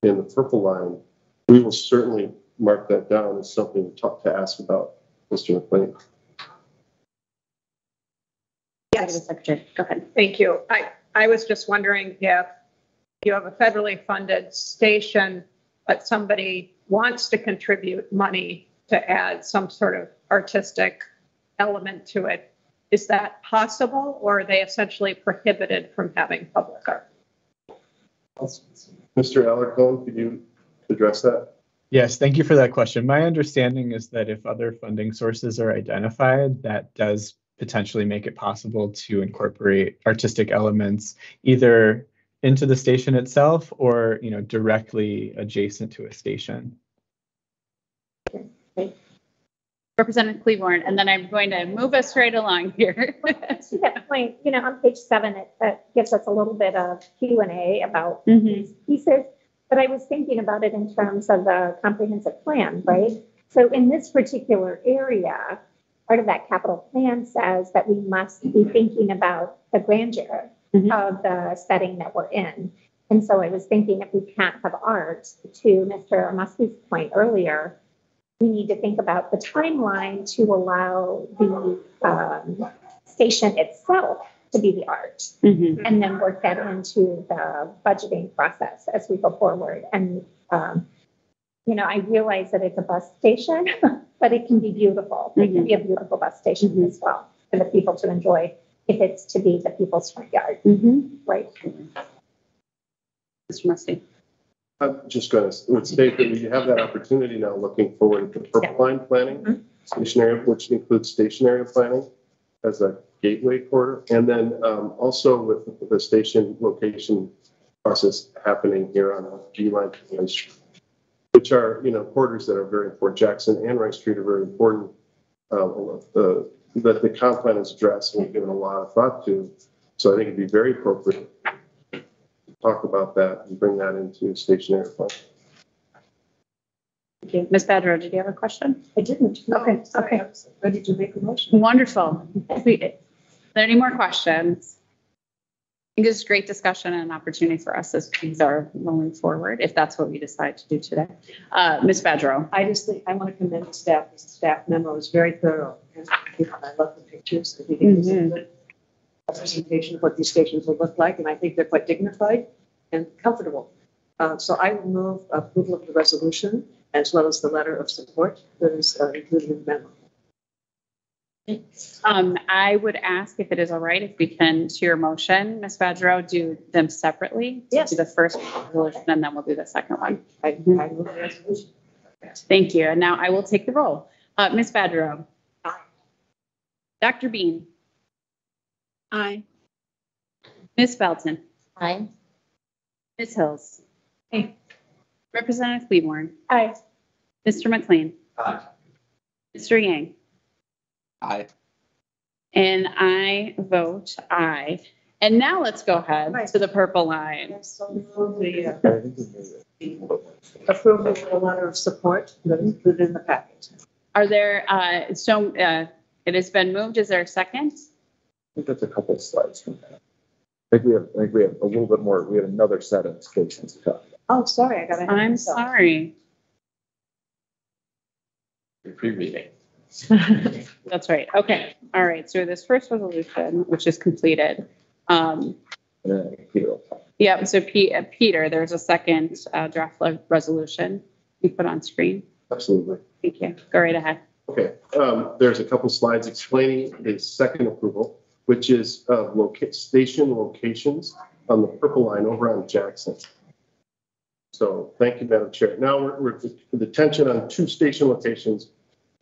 in the purple line, we will certainly mark that down as something to talk to ask about, Mr. McLean. Yes. Secretary, go ahead. Thank you. I, I was just wondering if you have a federally funded station, but somebody wants to contribute money to add some sort of artistic element to it. Is that possible, or are they essentially prohibited from having public art? Mr. Alarcon, can you address that? Yes, thank you for that question. My understanding is that if other funding sources are identified, that does potentially make it possible to incorporate artistic elements either into the station itself or you know directly adjacent to a station. Representative Klevorn, and then I'm going to move us right along here. to that point, you know, on page seven, it, gives us a little bit of Q and A about Mhm. these pieces. but I was thinking about it in terms of the comprehensive plan, right? So in this particular area, part of that capital plan says that we must be thinking about the grandeur Mhm. of the setting that we're in. And so I was thinking if we can't have art, to Mr. Musty's point earlier, we need to think about the timeline to allow the um, station itself to be the art Mhm. and then work that into the budgeting process as we go forward. And, um, you know, I realize that it's a bus station, but it can be beautiful. It can be a beautiful bus station as well for the people to enjoy if it's to be the people's front yard, Mhm. right? Mr. Musty. I'm just going to would state that we have that opportunity now looking forward to purple line planning, station area, which includes station area planning as a gateway corridor. And then um, also with the station location process happening here on uh, G line, which are, you know, corridors that are very important. Jackson and Rice Street are very important. uh, uh, That the comp plan is addressed and we've given a lot of thought to. So I think it'd be very appropriate talk about that and bring that into station area plan. Thank you. Ms. Badgerow, did you have a question? I didn't. No, Okay, sorry, okay. I was Ready to make a motion. Wonderful. We- Are there any more questions? I think it's great discussion and an opportunity for us as things are rolling forward, if that's what we decide to do today. Uh, Ms. Badgerow. I just think, I want to commend the staff. The staff memo is very thorough. And I love the pictures. I think it is a Mhm. good representation of what these stations will look like. And I think they're quite dignified and comfortable. Uh, So I will move approval of the resolution as well as the letter of support that is uh, included in the memo. Um, I would ask if it is all right if we can, to your motion, Ms. Badgerow, do them separately. Yes. Do the first resolution and then we'll do the second one. I, I move the resolution. Thank you. And now I will take the roll. Uh, Ms. Badgerow. Dr. Bean. Aye. Ms. Belton. Aye. Ms. Hills. Aye. Representative Klevorn. Aye. Mr. McLean. Aye. Mr. Yang. Aye. And I vote aye. And now let's go ahead to the purple line. So move the uh, approval of the letter of support that is included in the packet. Are there, uh, so, uh, it has been moved. Is there a second? I think that's a couple of slides from that. I think we have, I think we have a little bit more, we have another set of stations to talk about. Oh, sorry, I got it. I'm sorry. Pre-reading. That's right. Okay. All right. So this first resolution, which is completed. Um, And then Peter yeah, so P, uh, Peter, there's a second, uh, draft resolution you put on screen. Absolutely. Thank you. Go right ahead. Okay, um, there's a couple slides explaining the second approval, which is, uh, loca- station locations on the purple line over on Jackson. So thank you, Madam Chair. Now we're, we're, the tension on two station locations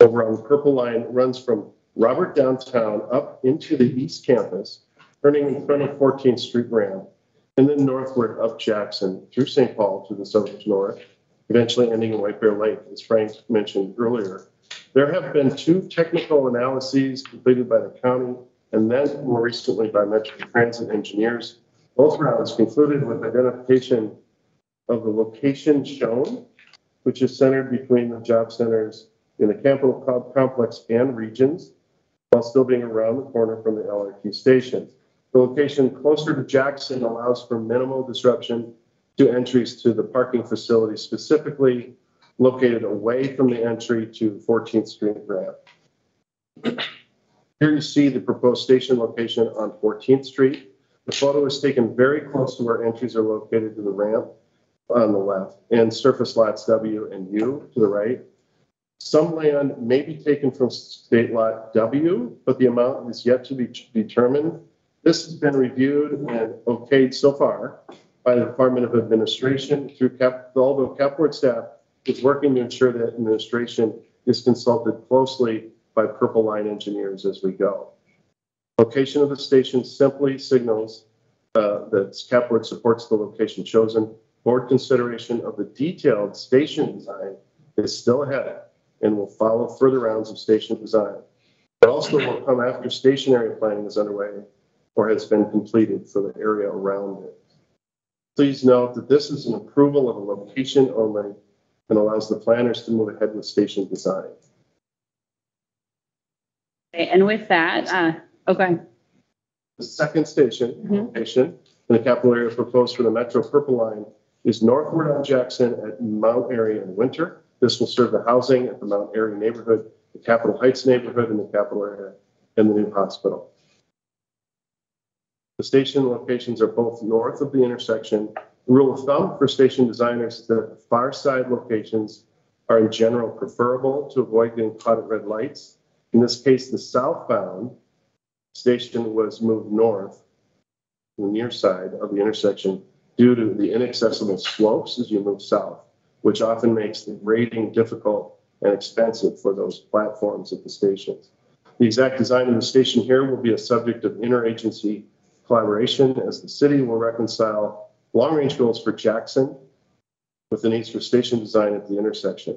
over on the purple line runs from Robert downtown up into the east campus, turning in front of 14th Street ramp, and then northward up Jackson through St. Paul to the south north, eventually ending in White Bear Lake, as Frank mentioned earlier. There have been two technical analyses completed by the county and then more recently by Metro Transit engineers. Both rounds concluded with identification of the location shown, which is centered between the job centers in the Capitol Co- Complex and regions, while still being around the corner from the LRT station. The location closer to Jackson allows for minimal disruption to entries to the parking facility, specifically located away from the entry to 14th Street ramp. Here you see the proposed station location on 14th Street. The photo is taken very close to where entries are located to the ramp on the left and surface lots W and U to the right. Some land may be taken from state lot W, but the amount is yet to be determined. This has been reviewed and okayed so far by the Department of Administration through Cap, although Cap Board staff is working to ensure that administration is consulted closely by Purple Line engineers as we go. Location of the station simply signals uh, that Cap Board supports the location chosen. Board consideration of the detailed station design is still ahead and will follow further rounds of station design. It also will come after station area planning is underway or has been completed for the area around it. Please note that this is an approval of a location only and allows the planners to move ahead with station design. Okay, And with that, uh, oh, go ahead. The second station, Mhm. location, in the capital area proposed for the Metro Purple Line is northward on Jackson at Mount Airy in winter. This will serve the housing at the Mount Airy neighborhood, the Capitol Heights neighborhood, and the capital area, and the new hospital. The station locations are both north of the intersection. Rule of thumb for station designers is that the far side locations are in general preferable to avoid getting caught at red lights. In this case, the southbound station was moved north, to the near side of the intersection, due to the inaccessible slopes as you move south, which often makes the grading difficult and expensive for those platforms at the stations. The exact design of the station here will be a subject of interagency collaboration as the city will reconcile long-range goals for Jackson with the needs for station design at the intersection.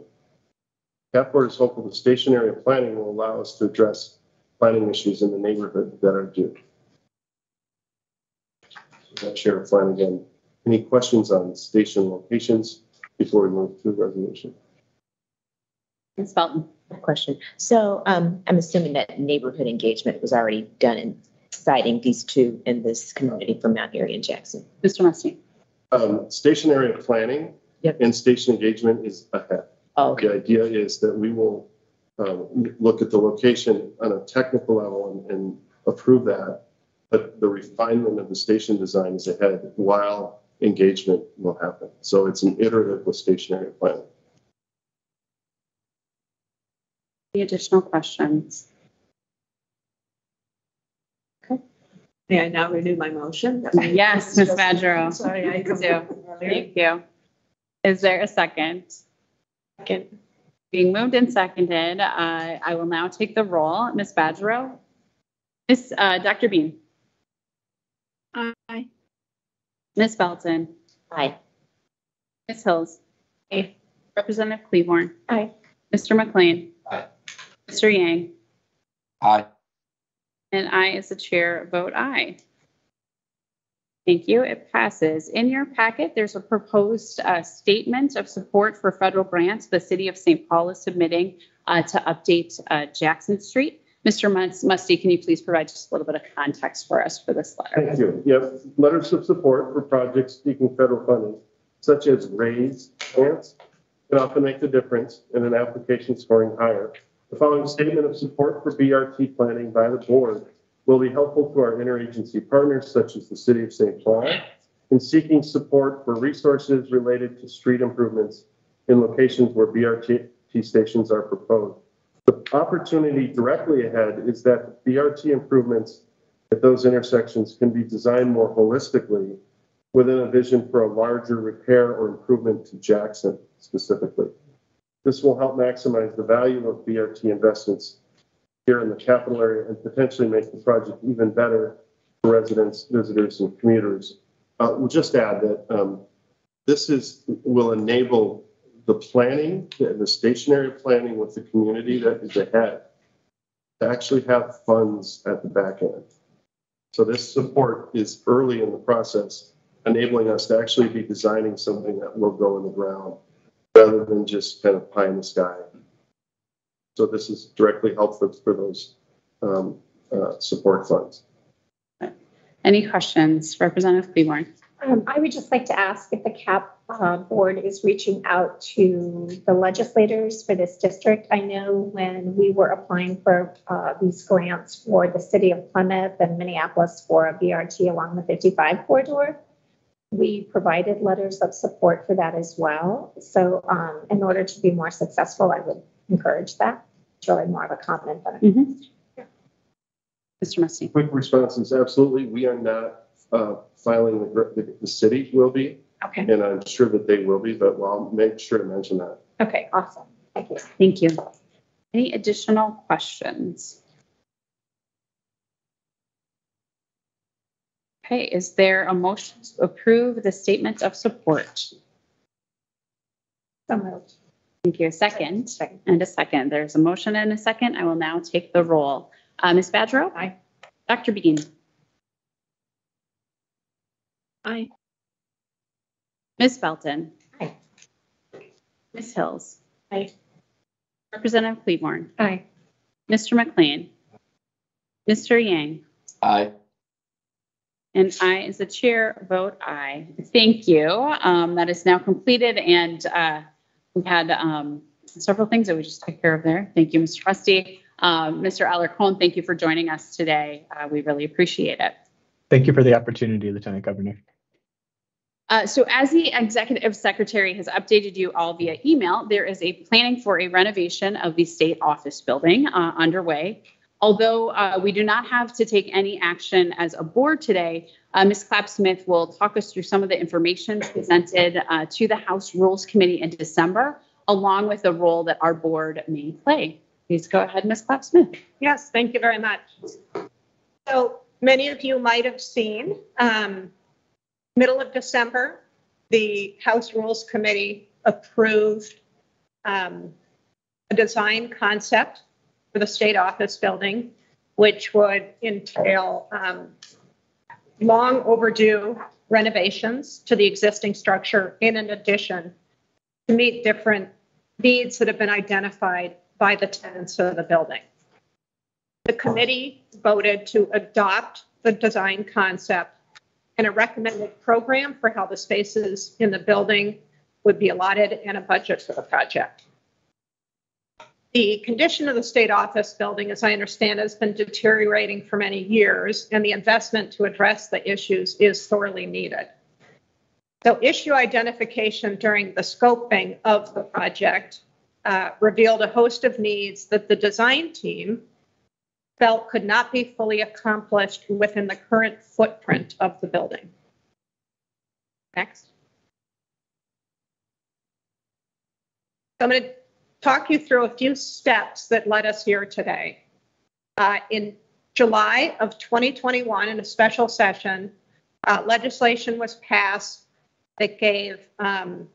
Cap Board is hopeful the station area planning will allow us to address planning issues in the neighborhood that are due. That Sheriff Flanagan, any questions on station locations before we move to the resolution? Ms. Belton. Question. So um, I'm assuming that neighborhood engagement was already done in citing these two in this community from Mount Airy and Jackson. Mr. Musty. Um, station area planning Yep. and station engagement is ahead. Oh, The idea is that we will um, look at the location on a technical level and, and approve that. But the refinement of the station design is ahead while engagement will happen. So it's an iterative with station area planning. Any additional questions? Okay. May I now renew my motion? Yes, Ms. Badgerow. Sorry, I. Do. Thank you. Is there a second? Second. Being moved and seconded, uh, I will now take the roll. Ms. Badgerow? Ms., uh, Dr. Bean? Aye. Ms. Belton? Aye. Ms. Hills? Aye. Representative Klevorn? Aye. Mr. McLean? Aye. Mr. Yang? Aye. And I, as the chair, vote aye. Thank you. It passes. In your packet, there's a proposed uh, statement of support for federal grants the city of St. Paul is submitting uh, to update uh, Jackson Street. Mr. Musty, can you please provide just a little bit of context for us for this letter? Thank you. Yep, letters of support for projects seeking federal funding, such as RAISE grants, can often make the difference in an application scoring higher. The following statement of support for BRT planning by the board will be helpful to our interagency partners, such as the city of St. Paul, in seeking support for resources related to street improvements in locations where BRT stations are proposed. The opportunity directly ahead is that BRT improvements at those intersections can be designed more holistically within a vision for a larger repair or improvement to Jackson specifically. This will help maximize the value of BRT investments here in the capital area and potentially make the project even better for residents, visitors, and commuters. Uh, we'll just add that um, this is will enable the planning the station area planning with the community that is ahead to actually have funds at the back end. So this support is early in the process, enabling us to actually be designing something that will go in the ground rather than just kind of pie in the sky. So this is directly helpful for those um, uh, support funds. Any questions? Representative Klevorn? Um, I would just like to ask if the CAP uh, board is reaching out to the legislators for this district. I know when we were applying for uh, these grants for the city of Plymouth and Minneapolis for a BRT along the 55 corridor, we provided letters of support for that as well. So um, in order to be more successful, I would encourage that. It's really more of a comment than a Mhm. Mr. Musty? Quick response is absolutely, we are not uh, filing, the, the, the city will be, Okay. and I'm sure that they will be, but I'll make sure to mention that. Okay, awesome. Thank you. Thank you. Any additional questions? Okay, is there a motion to approve the statement of support? So moved. Thank you. A second? And a second. There's a motion and a second. I will now take the roll. Uh, Ms. Badgerow? Aye. Dr. Bean? Aye. Ms. Belton. Aye. Ms. Hills. Aye. Representative Klevorn. Aye. Mr. McLean. Mr. Yang. Aye. And I, as the chair, vote aye. Thank you. Um, that is now completed and, uh, we had, um, several things that we just took care of there. Thank you, Mr. Rusty. Um, Mr. Alarcon, thank you for joining us today. Uh, we really appreciate it. Thank you for the opportunity, Lieutenant Governor. Uh, so as the executive secretary has updated you all via email, there is a planning for a renovation of the state office building uh, underway. Although uh, we do not have to take any action as a board today, uh, Ms. Clapp-Smith will talk us through some of the information presented uh, to the House Rules Committee in December, along with the role that our board may play. Please go ahead, Ms. Clapp-Smith. Yes, thank you very much. So many of you might have seen, um, middle of December, the House Rules Committee approved um, a design concept for the state office building, which would entail um, long overdue renovations to the existing structure in an addition to meet different needs that have been identified by the tenants of the building. The committee voted to adopt the design concept and a recommended program for how the spaces in the building would be allotted and a budget for the project. The condition of the state office building, as I understand, has been deteriorating for many years, and the investment to address the issues is sorely needed. So issue identification during the scoping of the project uh, revealed a host of needs that the design team felt could not be fully accomplished within the current footprint of the building. Next. So I'm going to talk you through a few steps that led us here today. Uh, in July of 2021, in a special session, uh, legislation was passed that gave um,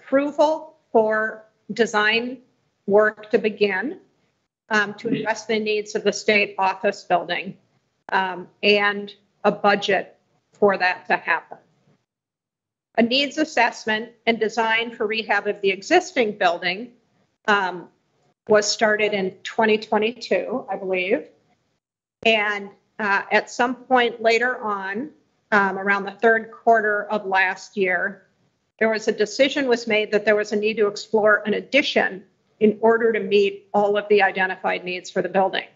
approval for design work to begin um, to address the needs of the state office building um, and a budget for that to happen. A needs assessment and design for rehab of the existing building um, was started in 2022, I believe. And uh, at some point later on, um, around the third quarter of last year, there was a decision was made that there was a need to explore an addition in order to meet all of the identified needs for the building.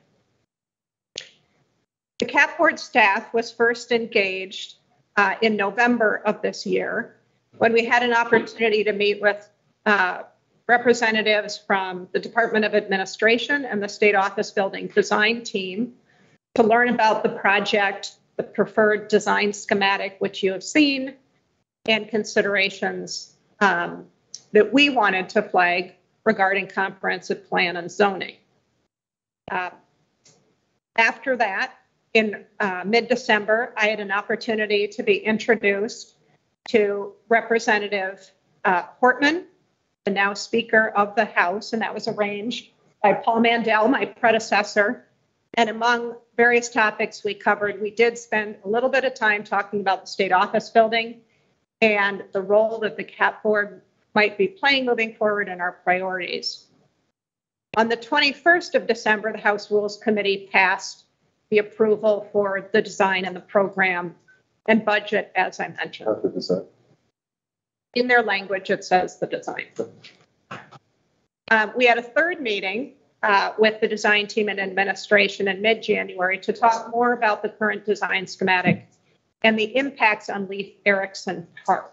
The CAP board staff was first engaged uh, in November of this year when we had an opportunity to meet with uh, representatives from the Department of Administration and the State Office Building Design Team to learn about the project, the preferred design schematic, which you have seen, and considerations um, that we wanted to flag regarding comprehensive plan and zoning. Uh, after that, in uh, mid-December, I had an opportunity to be introduced to Representative uh, Hortman, the now Speaker of the House, and that was arranged by Paul Mandell, my predecessor. And among various topics we covered, we did spend a little bit of time talking about the state office building and the role that the CAP board might be playing moving forward and our priorities. On the 21st of December, the House Rules Committee passed the approval for the design and the program and budget, as I mentioned. After design. In their language, it says the design. Um, we had a third meeting uh, with the design team and administration in mid-January to talk more about the current design schematic and the impacts on Leif Erikson Park.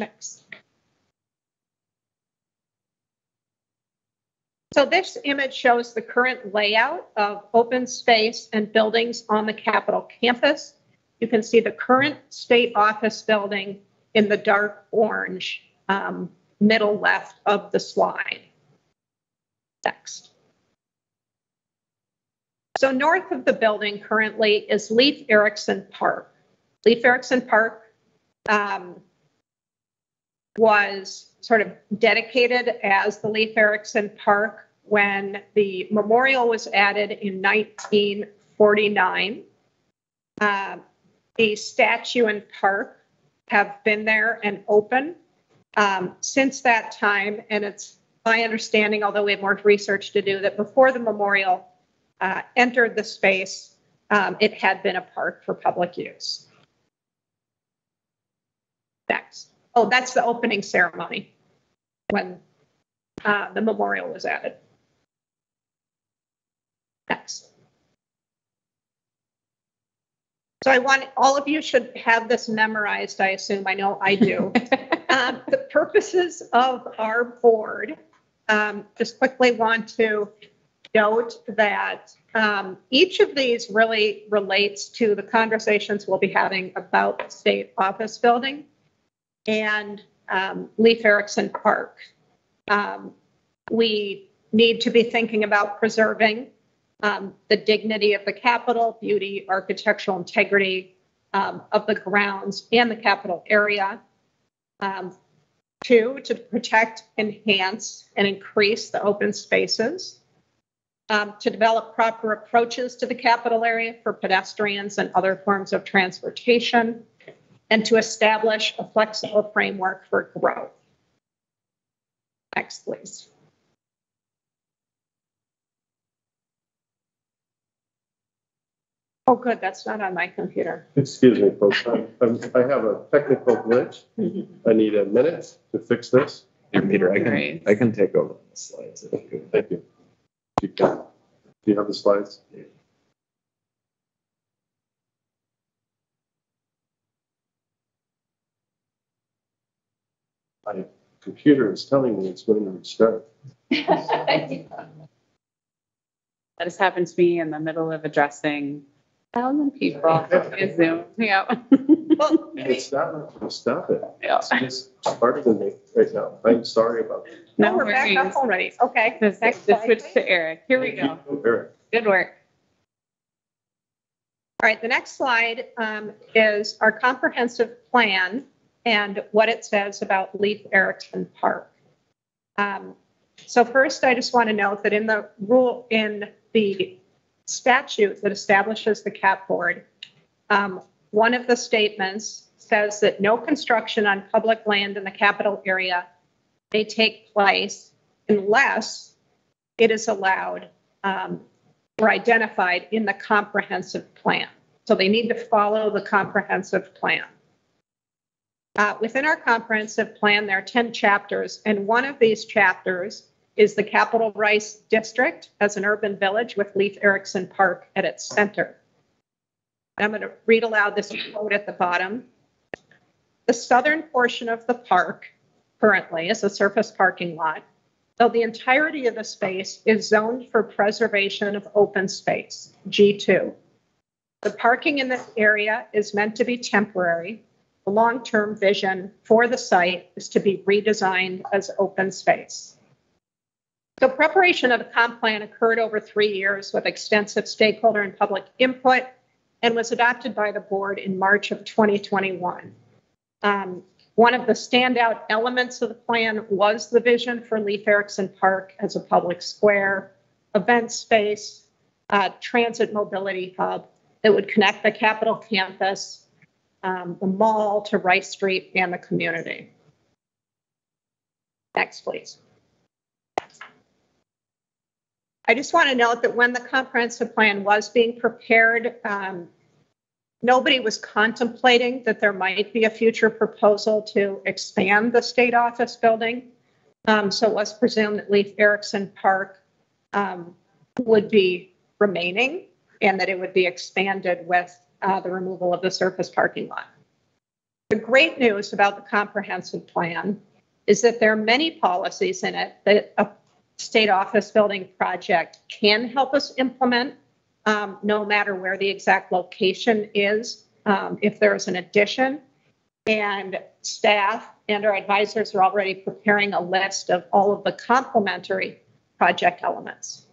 Next. So this image shows the current layout of open space and buildings on the Capitol campus. You can see the current state office building in the dark orange um, middle left of the slide. Next. So north of the building currently is Leif Erikson Park. Leif Erikson Park um, was sort of dedicated as the Leif Erikson Park when the memorial was added in 1949. Uh, the statue and park have been there and open um, since that time. And it's my understanding, although we have more research to do, that before the memorial uh, entered the space, um, it had been a park for public use. Next. Oh, that's the opening ceremony when uh, the memorial was added. Next. So I want, all of you should have this memorized, I assume. I know I do. Um, The purposes of our board, um, just quickly want to note that um, each of these really relates to the conversations we'll be having about the state office building and um, Leif Erikson Park. Um, We need to be thinking about preserving um, the dignity of the Capitol, beauty, architectural integrity um, of the grounds and the Capitol area. Um, two, to protect, enhance, and increase the open spaces. Um, to develop proper approaches to the Capitol area for pedestrians and other forms of transportation. And to establish a flexible framework for growth. Next, please. Oh, good, that's not on my computer. Excuse me, folks, I'm- I'm- I have a technical glitch. Mm-hmm. I need a minute to fix this. Here, Peter, I Great. can, I can take over the slides. if you- Thank you. You got- Do you have the slides? My computer is telling me it's going to restart. That has happened to me in the middle of addressing thousand people via Zoom. Yeah. Well, It's not going to stop it. Yeah. It's just harder than me right now. I'm sorry about that. No, No we're back up worries. already. Okay. Just Next just slide, switch please. to Eric. Here we go. Eric, Good work. All right, the next slide um, is our comprehensive plan and what it says about Leif Erikson Park. Um, So first, I just want to note that in the rule, in the statute that establishes the cap board, um, one of the statements says that no construction on public land in the capital area may take place unless it is allowed um, or identified in the comprehensive plan. So they need to follow the comprehensive plan. Uh, Within our comprehensive plan, there are 10 chapters, and one of these chapters is the Capital Rice District as an urban village with Leif Erikson Park at its center. I'm going to read aloud this quote at the bottom. The southern portion of the park currently is a surface parking lot, though the entirety of the space is zoned for preservation of open space, G2. The parking in this area is meant to be temporary. The long-term vision for the site is to be redesigned as open space. So preparation of the comp plan occurred over three years with extensive stakeholder and public input and was adopted by the board in March of 2021. Um, One of the standout elements of the plan was the vision for Leif Erikson Park as a public square, event space, uh, transit mobility hub that would connect the Capitol campus, um, the mall to Rice Street and the community. Next, please. I just want to note that when the comprehensive plan was being prepared, um, nobody was contemplating that there might be a future proposal to expand the state office building. Um, so it was presumed that Leif Erikson Park um, would be remaining and that it would be expanded with uh, the removal of the surface parking lot. The great news about the comprehensive plan is that there are many policies in it that state office building project can help us implement, um, no matter where the exact location is, um, if there is an addition. And staff and our advisors are already preparing a list of all of the complementary project elements.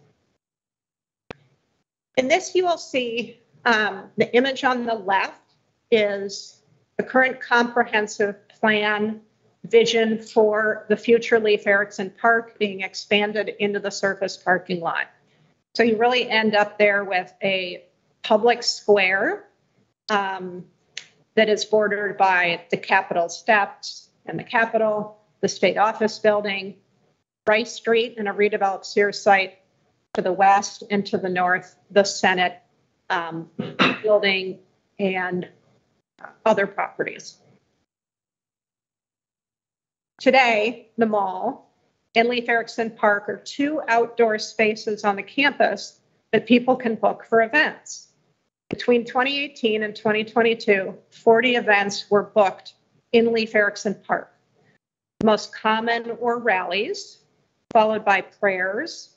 In this, you will see um, the image on the left is the current comprehensive plan vision for the future Leif Erikson Park being expanded into the surface parking lot. So you really end up there with a public square um, that is bordered by the Capitol steps and the Capitol, the state office building, Rice Street and a redeveloped Sears site to the west and to the north, the Senate um, building and other properties. Today, the mall and Leif Erikson Park are two outdoor spaces on the campus that people can book for events. Between 2018 and 2022, 40 events were booked in Leif Erikson Park. Most common were rallies, followed by prayers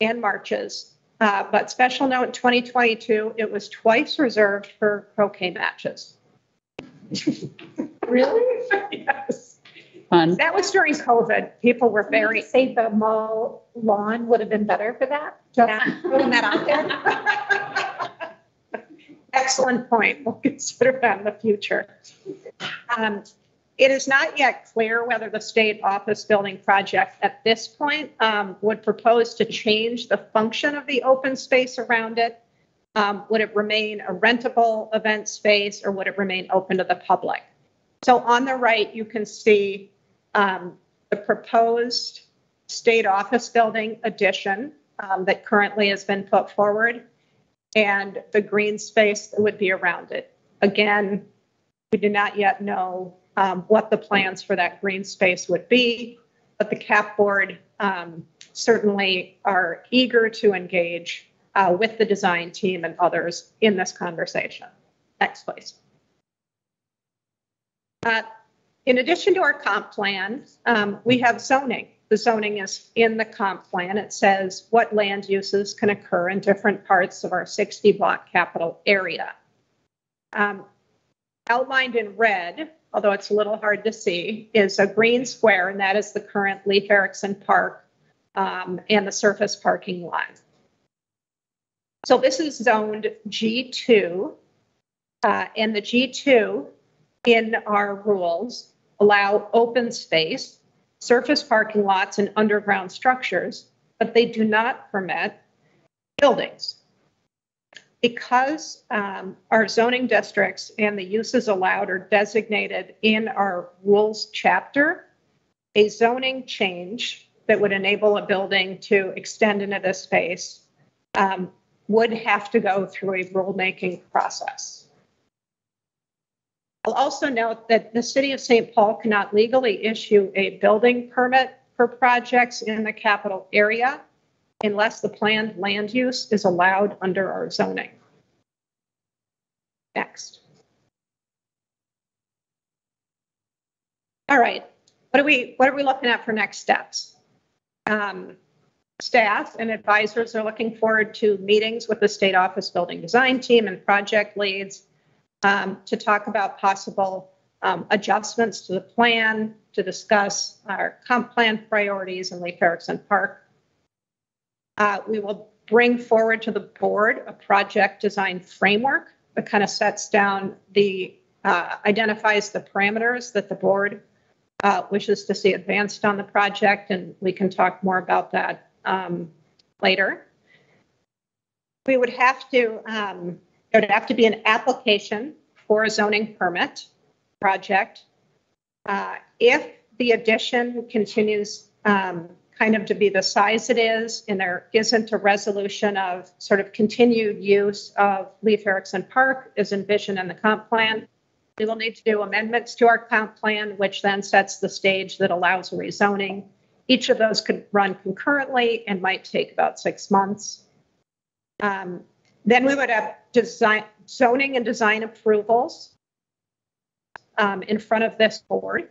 and marches. Uh, but special note in 2022, it was twice reserved for croquet matches. Really? yes. Fun. That was during COVID. People were very. Say the mall lawn would have been better for that? Yeah, putting that out there. Excellent point. We'll consider that in the future. Um, It is not yet clear whether the state office building project at this point um, would propose to change the function of the open space around it. Um, Would it remain a rentable event space or would it remain open to the public? So on the right, you can see um, the proposed state office building addition um, that currently has been put forward and the green space that would be around it. Again, we do not yet know um, what the plans for that green space would be, but the CAP board um, certainly are eager to engage uh, with the design team and others in this conversation. Next, please. Uh, in addition to our comp plan, um, we have zoning. The zoning is in the comp plan. It says what land uses can occur in different parts of our 60 block capital area. Um, outlined in red, although it's a little hard to see, is a green square, and that is the current Leif Erikson Park um, and the surface parking lot. So this is zoned G2, uh, and the G2 in our rules allow open space, surface parking lots, and underground structures, but they do not permit buildings. Because um, our zoning districts and the uses allowed are designated in our rules chapter, a zoning change that would enable a building to extend into this space um, would have to go through a rulemaking process. I'll also note that the city of St. Paul cannot legally issue a building permit for projects in the capital area unless the planned land use is allowed under our zoning. Next. All right, what are we, what are we looking at for next steps? Um, staff and advisors are looking forward to meetings with the state office building design team and project leads um, to talk about possible um, adjustments to the plan, to discuss our comp plan priorities in Leif Erikson Park. Uh, we will bring forward to the board a project design framework that kind of sets down the, uh, identifies the parameters that the board uh, wishes to see advanced on the project, and we can talk more about that um, later. We would have to, um, there would have to be an application for a zoning permit project. Uh, if the addition continues um, kind of to be the size it is, and there isn't a resolution of sort of continued use of Leif Erikson Park as envisioned in the comp plan, we will need to do amendments to our comp plan, which then sets the stage that allows rezoning. Each of those could run concurrently and might take about six months. Um, then we would have design, zoning and design approvals um, in front of this board,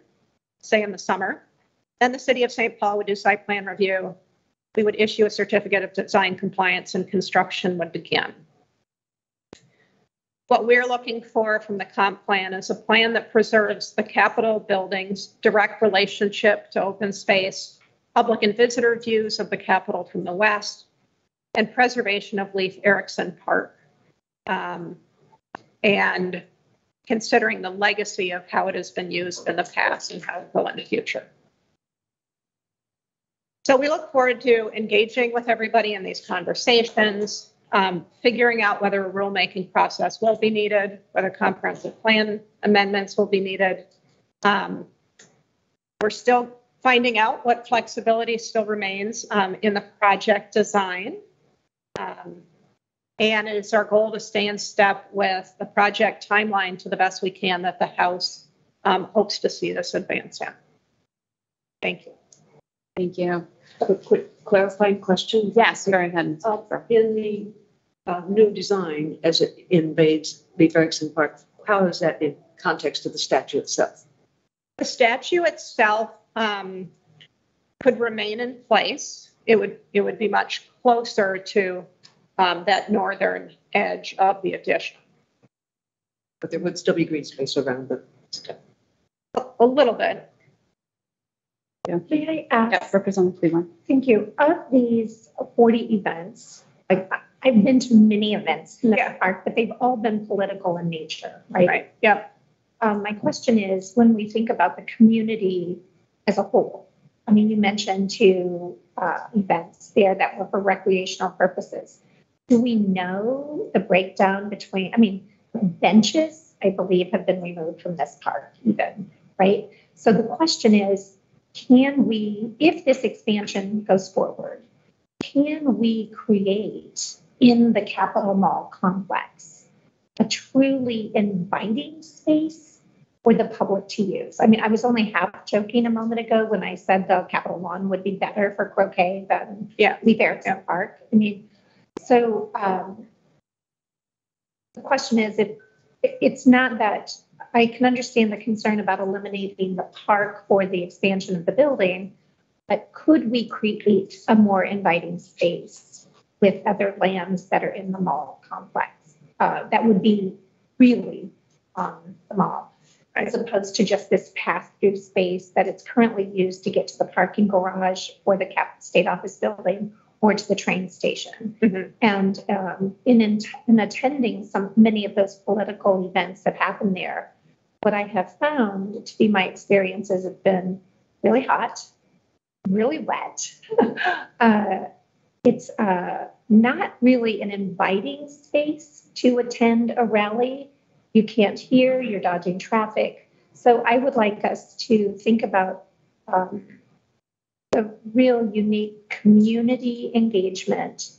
say in the summer. Then the city of St. Paul would do site plan review. We would issue a certificate of design compliance and construction would begin. What we're looking for from the comp plan is a plan that preserves the Capitol building's direct relationship to open space, public and visitor views of the Capitol from the west, and preservation of Leif Erikson Park. Um, and considering the legacy of how it has been used in the past and how it will in the future. So we look forward to engaging with everybody in these conversations. um, figuring out whether a rulemaking process will be needed, whether comprehensive plan amendments will be needed. Um, We're still finding out what flexibility still remains um, in the project design. Um, And it's our goal to stay in step with the project timeline to the best we can that the House um, hopes to see this advance in. Thank you. Thank you. A quick clarifying question. Yes, go ahead. Uh, In the uh, new design, as it invades Leif Erikson Park, how is that in context of the statue itself? The statue itself um, could remain in place. It would, it would be much closer to um, that northern edge of the addition. But there would still be green space around the. A- A little bit. Yeah. May I ask? Yeah, Representative Klevorn. Thank you. Of these 40 events, like, I've been to many events in the park, but they've all been political in nature, right? Right, yep. Um, my question is, when we think about the community as a whole, I mean, you mentioned two uh, events there that were for recreational purposes. Do we know the breakdown between, I mean, benches, I believe, have been removed from this park even, right? So the question is, can we, if this expansion goes forward, can we create in the Capitol Mall complex a truly inviting space for the public to use? I mean, I was only half joking a moment ago when I said the Capitol lawn would be better for croquet than Yeah. Leif Erikson Park. I mean, so um, the question is if it's not that I can understand the concern about eliminating the park for the expansion of the building, but could we create a more inviting space with other lands that are in the mall complex? Uh, that would be really on the mall, as opposed to just this pass-through space that it's currently used to get to the parking garage or the Cap State Office building or to the train station. Mhm. And um, in, in attending some many of those political events that happen there, what I have found to be my experiences have been really hot, really wet. uh, it's uh, not really an inviting space to attend a rally. You can't hear, you're dodging traffic. So I would like us to think about um, the real unique community engagement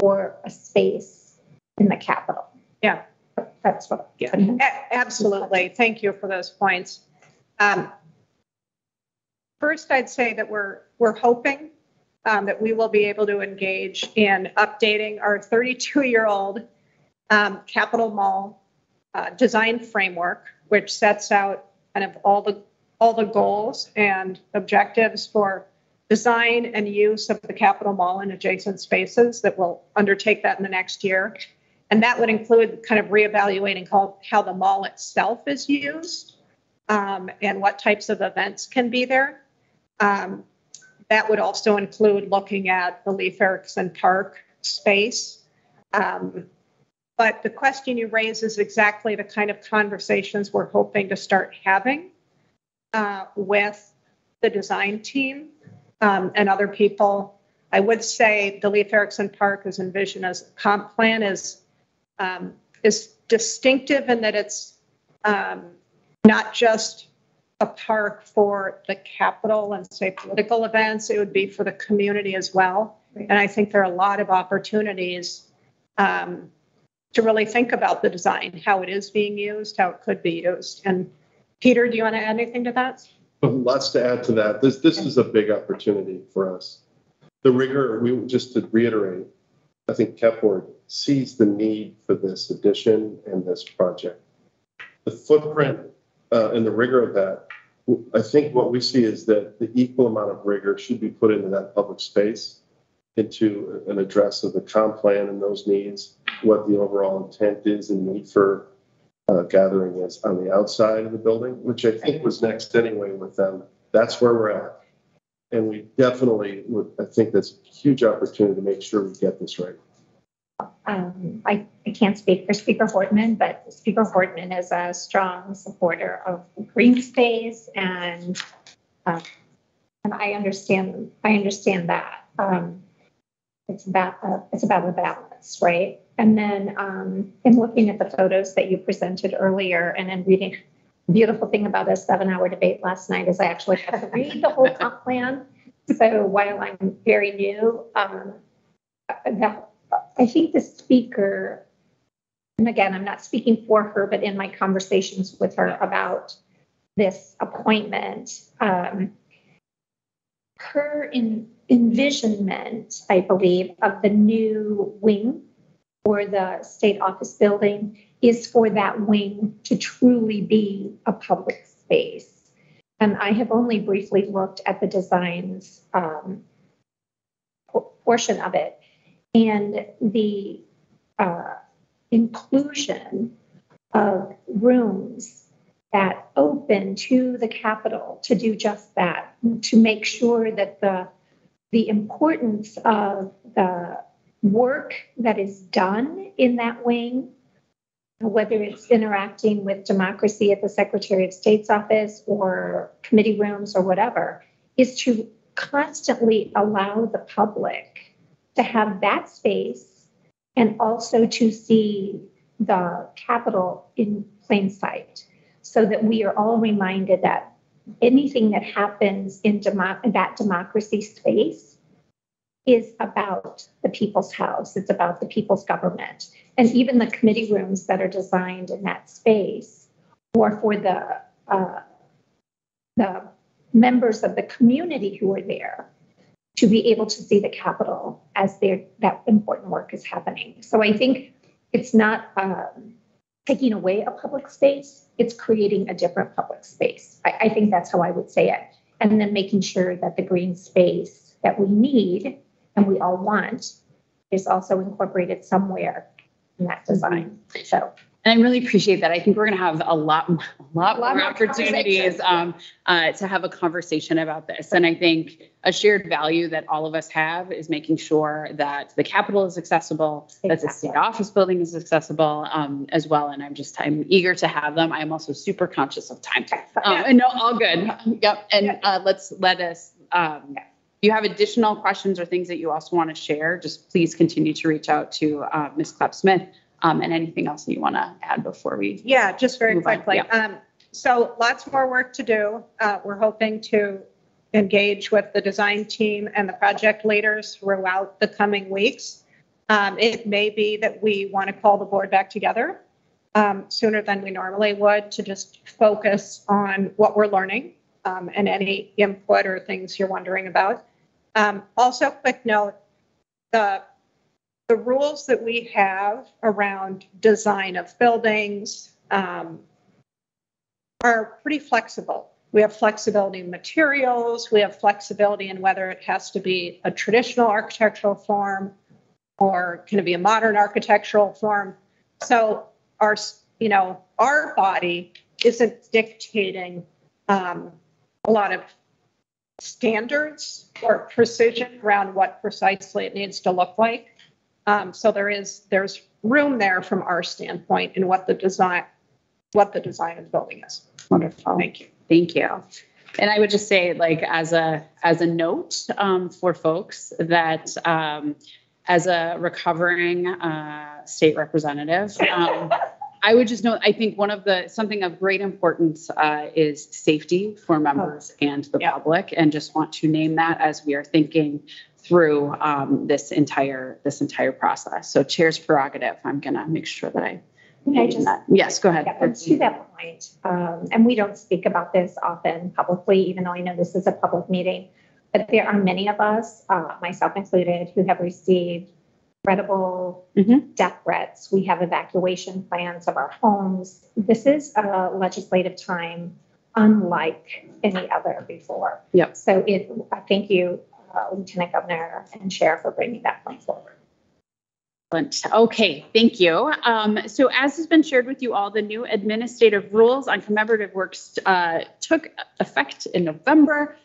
for a space in the capital. Yeah. That's what. Yeah, a- absolutely. Thank you for those points. Um, First, I'd say that we're, we're hoping um, that we will be able to engage in updating our 32-year-old um, Capitol Mall uh, design framework, which sets out kind of all the, all the goals and objectives for design and use of the Capitol Mall and adjacent spaces that will undertake that in the next year. And that would include kind of reevaluating how, how the mall itself is used um, and what types of events can be there. Um, that would also include looking at the Leif Erikson Park space. Um, but the question you raise is exactly the kind of conversations we're hoping to start having uh, with the design team um, and other people. I would say the Leif Erikson Park is envisioned as a comp plan is um, is distinctive in that it's um, not just a park for the capital and say political events, it would be for the community as well. And I think there are a lot of opportunities um, to really think about the design, how it is being used, how it could be used. And Peter, do you want to add anything to that? Lots to add to that. This, this is a big opportunity for us. The rigor, we, just to reiterate, I think Cap Board sees the need for this addition and this project. The footprint uh, and the rigor of that, I think what we see is that the equal amount of rigor should be put into that public space, into an address of the comp plan and those needs, what the overall intent is and need for uh, gathering is on the outside of the building, which I think was next anyway with them. That's where we're at. And we definitely would, I think that's a huge opportunity to make sure we get this right. Um, I, I can't speak for Speaker Hortman, but Speaker Hortman is a strong supporter of green space and, um, and I understand, I understand that. Um, it's about, uh, it's about a balance, right? And then, um, in looking at the photos that you presented earlier and then reading, beautiful thing about a seven-hour debate last night is I actually had to read the whole comp plan. So while I'm very new, um, that, I think the speaker, and again, I'm not speaking for her, but in my conversations with her about this appointment, um, her in, envisionment, I believe, of the new wing for the state office building is for that wing to truly be a public space. And I have only briefly looked at the designs um, portion of it. And the uh, inclusion of rooms that open to the Capitol to do just that, to make sure that the the importance of the work that is done in that wing, whether it's interacting with democracy at the Secretary of State's office or committee rooms or whatever, is to constantly allow the public to have that space and also to see the Capitol in plain sight so that we are all reminded that anything that happens in demo- that democracy space is about the people's house. It's about the people's government. And even the committee rooms that are designed in that space or for the, uh, the members of the community who are there to be able to see the Capitol as that important work is happening. So I think it's not um, taking away a public space, it's creating a different public space. I, I think that's how I would say it. And then making sure that the green space that we need and we all want is also incorporated somewhere in that design. So And I really appreciate that. I think we're going to have a lot, a lot A lot more more opportunities um, uh, to have a conversation about this. And I think a shared value that all of us have is making sure that the Capitol is accessible, that the state office building is accessible um, as well. And I'm just, I'm eager to have them. I'm also super conscious of time. Um, and no, all good. Yep. And uh, let's let us. Um, you have additional questions or things that you also want to share, just please continue to reach out to uh, Ms. Clapp-Smith um, and anything else that you want to add before we. Yeah, just very quickly. Um, so lots more work to do. Uh, we're hoping to engage with the design team and the project leaders throughout the coming weeks. Um, it may be that we want to call the board back together um, sooner than we normally would to just focus on what we're learning um, and any input or things you're wondering about. Um, also, quick note, the the rules that we have around design of buildings um, are pretty flexible. We have flexibility in materials, we have flexibility in whether it has to be a traditional architectural form or can it be a modern architectural form. So our, you know, our body isn't dictating um, a lot of standards or precision around what precisely it needs to look like. Um, so there is, there's room there from our standpoint in what the design, what the design of the building is. Wonderful. Thank you. Thank you. And I would just say, like, as a, as a note um, for folks that um, as a recovering uh, state representative, um, I would just note, I think one of the, something of great importance uh, is safety for members and the public, and just want to name that as we are thinking through um, this entire, this entire process. So chair's prerogative, I'm gonna make sure that I. Can I just- Yes, go ahead. Yeah, to that point, um, and we don't speak about this often publicly, even though I know this is a public meeting, but there are many of us, uh, myself included, who have received credible death threats. We have evacuation plans of our homes. This is a legislative time unlike any other before. Yep. So it, I thank you, uh, Lieutenant Governor and Chair for bringing that point forward. Excellent. Okay, thank you. Um, so as has been shared with you all, the new administrative rules on commemorative works uh, took effect in November.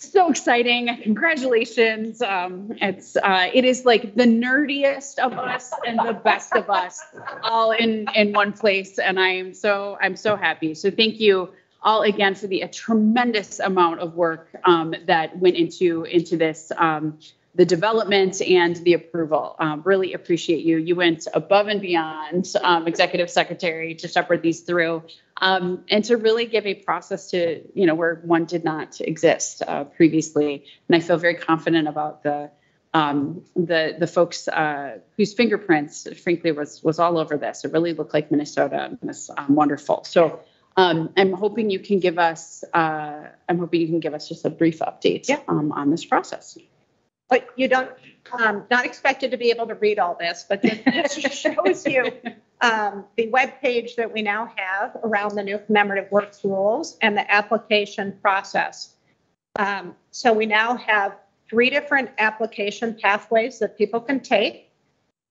So exciting. Congratulations. Um, it's, uh, it is like the nerdiest of us and the best of us all in, in one place. And I am so, I'm so happy. So thank you all again for the a tremendous amount of work um, that went into, into this. Um, the development and the approval. Um, really appreciate you. You went above and beyond, um, Executive Secretary, to shepherd these through um, and to really give a process to, you know, where one did not exist uh, previously. And I feel very confident about the um, the the folks uh, whose fingerprints, frankly, was was all over this. It really looked like Minnesota. and was um, wonderful. So um, I'm hoping you can give us. Uh, I'm hoping you can give us just a brief update um, on this process. But you don't, um, not expected to be able to read all this, but this this shows you um, the webpage that we now have around the new commemorative works rules and the application process. Um, so we now have three different application pathways that people can take.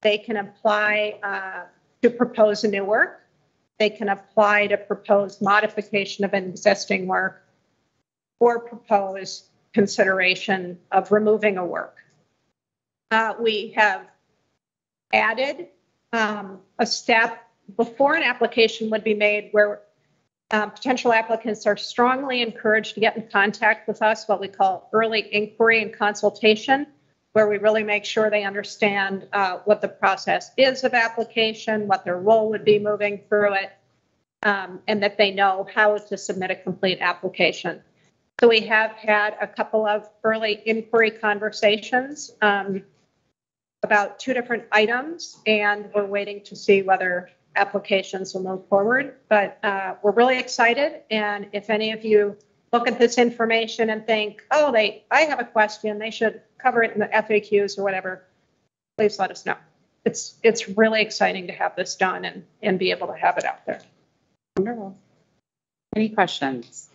They can apply uh, to propose a new work. They can apply to propose modification of an existing work or propose consideration of removing a work. Uh, we have added um, a step before an application would be made where um, potential applicants are strongly encouraged to get in contact with us, what we call early inquiry and consultation, where we really make sure they understand uh, what the process is of application, what their role would be moving through it, um, and that they know how to submit a complete application. So we have had a couple of early inquiry conversations um, about two different items, and we're waiting to see whether applications will move forward. But uh, we're really excited, and if any of you look at this information and think, oh, they, I have a question, they should cover it in the FAQs or whatever, please let us know. It's it's really exciting to have this done and and be able to have it out there. Wonderful. Any questions?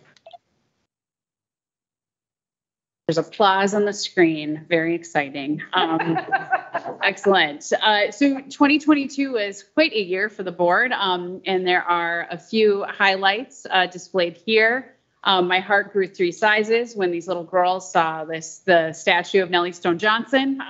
There's applause on the screen. Very exciting. Um, excellent. Uh, so 2022 is quite a year for the board, um, and there are a few highlights uh, displayed here. Um, my heart grew three sizes when these little girls saw this the statue of Nellie Stone Johnson.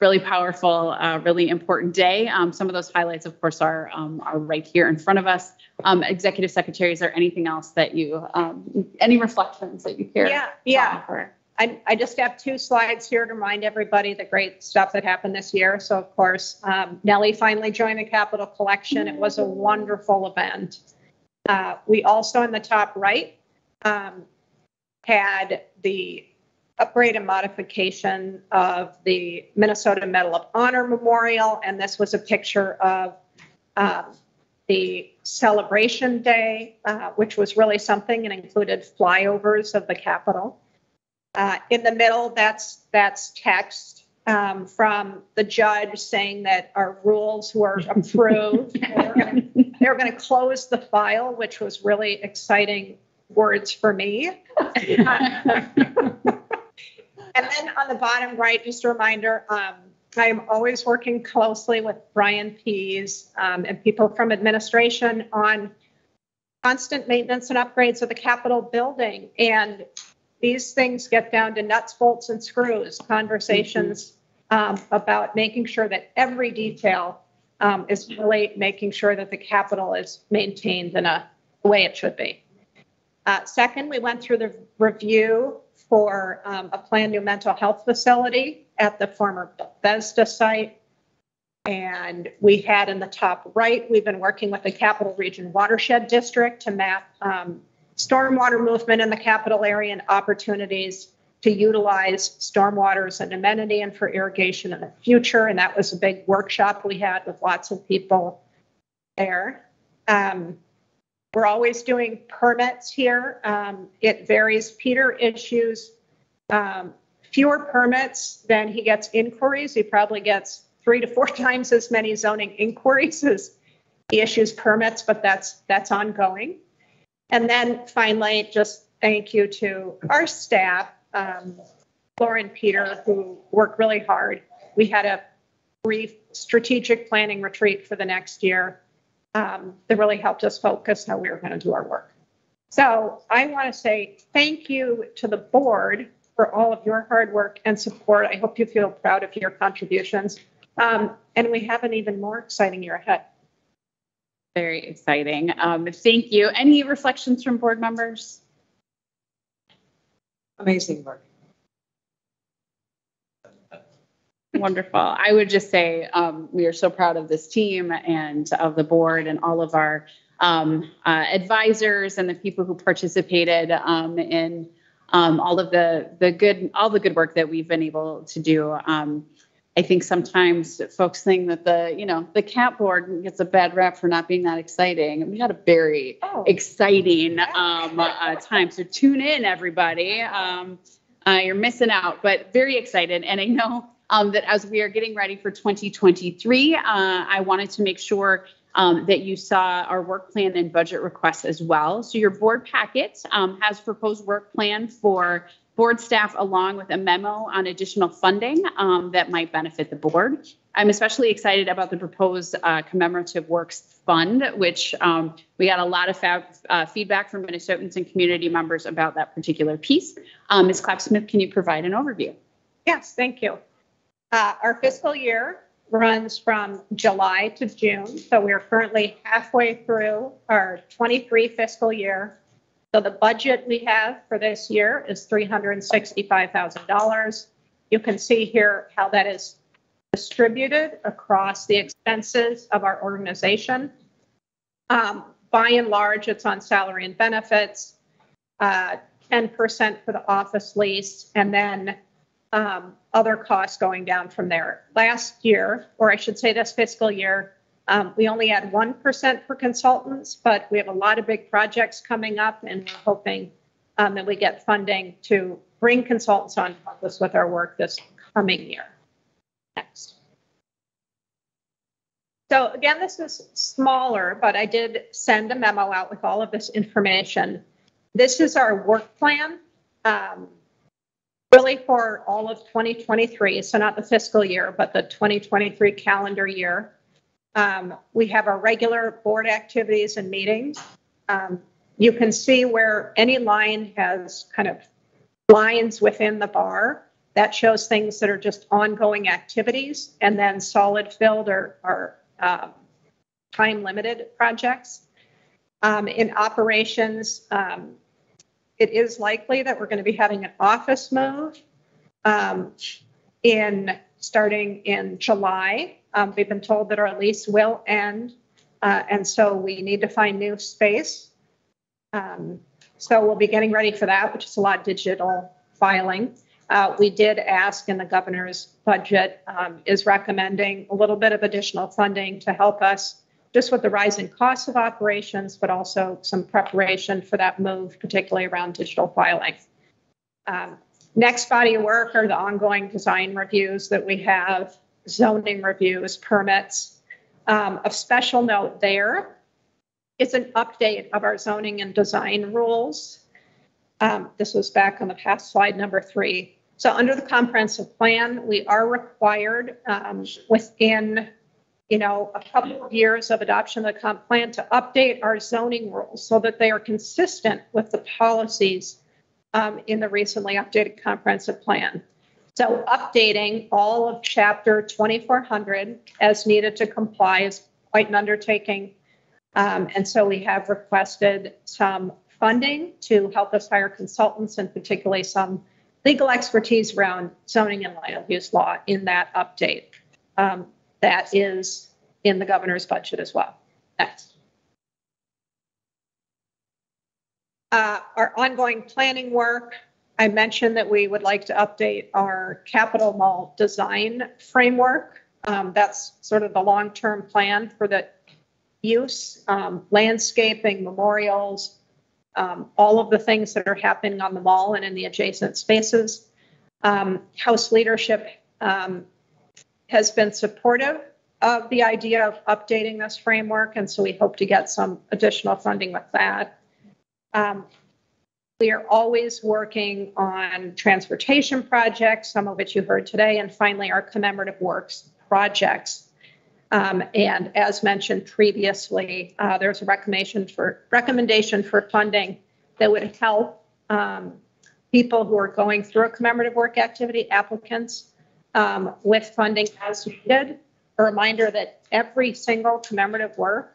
Really powerful, uh, really important day. Um, some of those highlights, of course, are um, are right here in front of us. Um, Executive Secretary, is there anything else that you, um, any reflections that you care? Yeah, yeah. offer? I, I just have two slides here to remind everybody the great stuff that happened this year. So of course, um, Nellie finally joined the Capitol Collection. It was a wonderful event. Uh, we also in the top right um, had the upgrade and modification of the Minnesota Medal of Honor Memorial, and this was a picture of um, the celebration day, uh, which was really something and included flyovers of the Capitol. Uh, in the middle, that's that's text um, from the judge saying that our rules were approved. They're going to close the file, which was really exciting words for me. And then on the bottom right, just a reminder, um, I am always working closely with Brian Pease um, and people from administration on constant maintenance and upgrades of the Capitol building. And these things get down to nuts, bolts, and screws, conversations um, about making sure that every detail um, is really making sure that the Capitol is maintained in a way it should be. Uh, second, we went through the review for um, a planned new mental health facility at the former Bethesda site. And we had in the top right, we've been working with the Capitol Region Watershed District to map um, stormwater movement in the capital area and opportunities to utilize stormwater as an amenity and for irrigation in the future. And that was a big workshop we had with lots of people there. Um, we're always doing permits here. Um, it varies. Peter issues um, fewer permits than he gets inquiries. He probably gets three to four times as many zoning inquiries as he issues permits, but that's that's ongoing. And then finally, just thank you to our staff, um, and Peter, who worked really hard. We had a brief strategic planning retreat for the next year um, that really helped us focus how we were going to do our work. So I want to say thank you to the board for all of your hard work and support. I hope you feel proud of your contributions. Um, and we have an even more exciting year ahead. Very exciting. Um, thank you. Any reflections from board members? Amazing work. Wonderful. I would just say um, we are so proud of this team and of the board and all of our um, uh, advisors and the people who participated um, in um, all of the the good all the good work that we've been able to do. Um, I think sometimes folks think that the you know the CAP board gets a bad rap for not being that exciting. We had a very exciting um, uh, time. So tune in, everybody. Um, uh, you're missing out, but very excited. And I know um, that as we are getting ready for 2023, uh, I wanted to make sure um, that you saw our work plan and budget requests as well. So your board packet um, has proposed work plan for board staff along with a memo on additional funding um, that might benefit the board. I'm especially excited about the proposed uh, commemorative works fund, which um, we got a lot of fa- uh, feedback from Minnesotans and community members about that particular piece. Um, Ms. Clapp-Smith, can you provide an overview? Yes, thank you. Uh, Our fiscal year runs from July to June, so we are currently halfway through our 23 fiscal year. So the budget we have for this year is $365,000. You can see here how that is distributed across the expenses of our organization. Um, By and large, it's on salary and benefits, uh, 10% for the office lease, and then um, other costs going down from there. Last year, or I should say this fiscal year, um, we only had 1% for consultants, but we have a lot of big projects coming up, and we're hoping um, that we get funding to bring consultants on to help us with our work this coming year. Next. So again, this is smaller, but I did send a memo out with all of this information. This is our work plan, um, really for all of 2023. So not the fiscal year, but the 2023 calendar year. Um, we have our regular board activities and meetings. Um, you can see where any line has kind of lines within the bar. That shows things that are just ongoing activities, and then solid filled or, or um, time limited projects. Um, in operations, um, it is likely that we're going to be having an office move um, in starting in July. Um, we've been told that our lease will end, uh, and so we need to find new space. Um, so we'll be getting ready for that, which is a lot of digital filing. Uh, we did ask, and the governor's budget um, is recommending a little bit of additional funding to help us just with the rising costs of operations, but also some preparation for that move, particularly around digital filing. Um, next body of work are the ongoing design reviews that we have, zoning reviews, permits. Um, of special note there is an update of our zoning and design rules. Um, this was back on the past slide number three. So under the comprehensive plan, we are required um, within, you know, a couple of years of adoption of the comp plan to update our zoning rules so that they are consistent with the policies um, in the recently updated comprehensive plan. So updating all of chapter 2400 as needed to comply is quite an undertaking. Um, and so we have requested some funding to help us hire consultants and particularly some legal expertise around zoning and land use law in that update. Um, that is in the governor's budget as well. Next. Uh, our ongoing planning work. I mentioned that we would like to update our Capitol Mall design framework. Um, that's sort of the long-term plan for the use, um, landscaping, memorials, um, all of the things that are happening on the mall and in the adjacent spaces. Um, House leadership um, has been supportive of the idea of updating this framework, and so we hope to get some additional funding with that. Um, we are always working on transportation projects, some of which you heard today, and finally our commemorative works projects. Um, and as mentioned previously, uh, there's a recommendation for recommendation for funding that would help um, people who are going through a commemorative work activity, applicants, um, with funding as needed. A reminder that every single commemorative work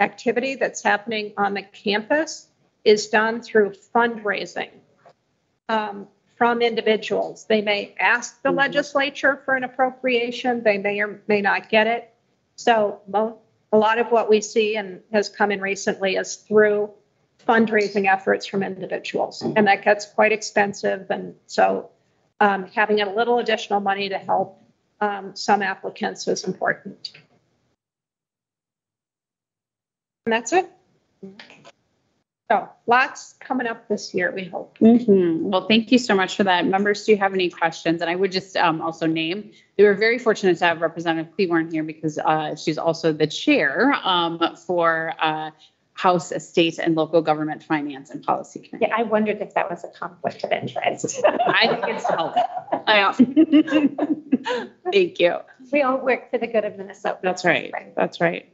activity that's happening on the campus is done through fundraising. Um, from individuals. They may ask the Mhm. legislature for an appropriation, they may or may not get it. So mo- a lot of what we see and has come in recently is through fundraising efforts from individuals. And that gets quite expensive. And so um, having a little additional money to help um, some applicants is important. And that's it. So lots coming up this year, we hope. Mhm. Well, thank you so much for that. Members, do you have any questions? And I would just um, also name, we were very fortunate to have Representative Klevorn here because uh, she's also the chair um, for uh, House State and Local Government Finance and Policy Committee. Yeah, I wondered if that was a conflict of interest. I think it's helpful. I- Thank you. We all work for the good of Minnesota. That's right. That's right.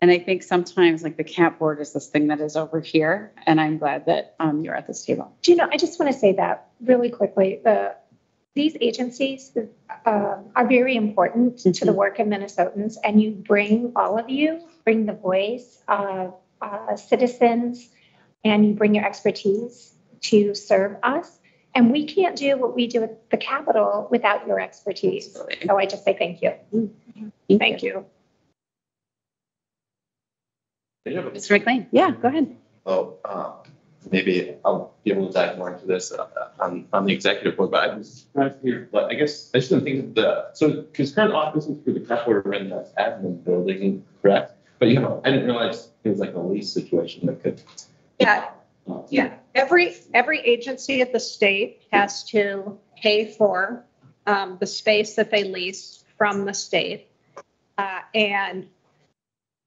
And I think sometimes like the CAP board is this thing that is over here, and I'm glad that um, you're at this table. Do you know, I just want to say that really quickly. The, these agencies um, are very important to the work of Minnesotans, and you bring, all of you, bring the voice of uh, citizens, and you bring your expertise to serve us. And we can't do what we do at the Capitol without your expertise. So I just say thank you. Thank you. Mr. McLean, yeah, go ahead. Oh, um, maybe I'll be able to dive more into this uh, on, on the executive board, but I was surprised to hear, but I guess I just didn't think of the, so, because current offices for the board are in the admin building, correct? But you know, I didn't realize it was like a lease situation that could. Yeah, yeah. Every, every agency at the state has to pay for um, the space that they lease from the state. Uh, And,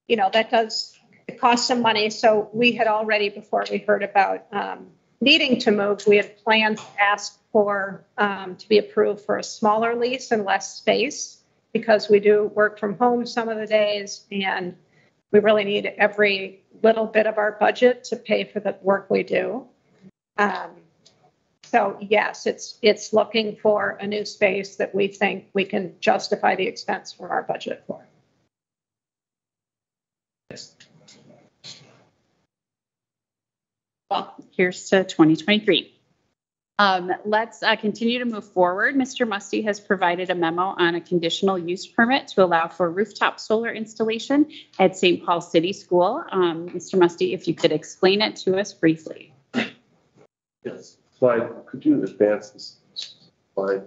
you know, that does, it costs some money. So we had already, before we heard about um, needing to move, we had plans to ask for, um, to be approved for a smaller lease and less space because we do work from home some of the days and we really need every little bit of our budget to pay for the work we do. Um, So yes, it's, it's looking for a new space that we think we can justify the expense from our budget for. Well, here's to 2023. Um, let's uh, continue to move forward. Mr. Musty has provided a memo on a conditional use permit to allow for rooftop solar installation at St. Paul City School. Um, Mr. Musty, if you could explain it to us briefly. Yes, slide, could you advance this slide?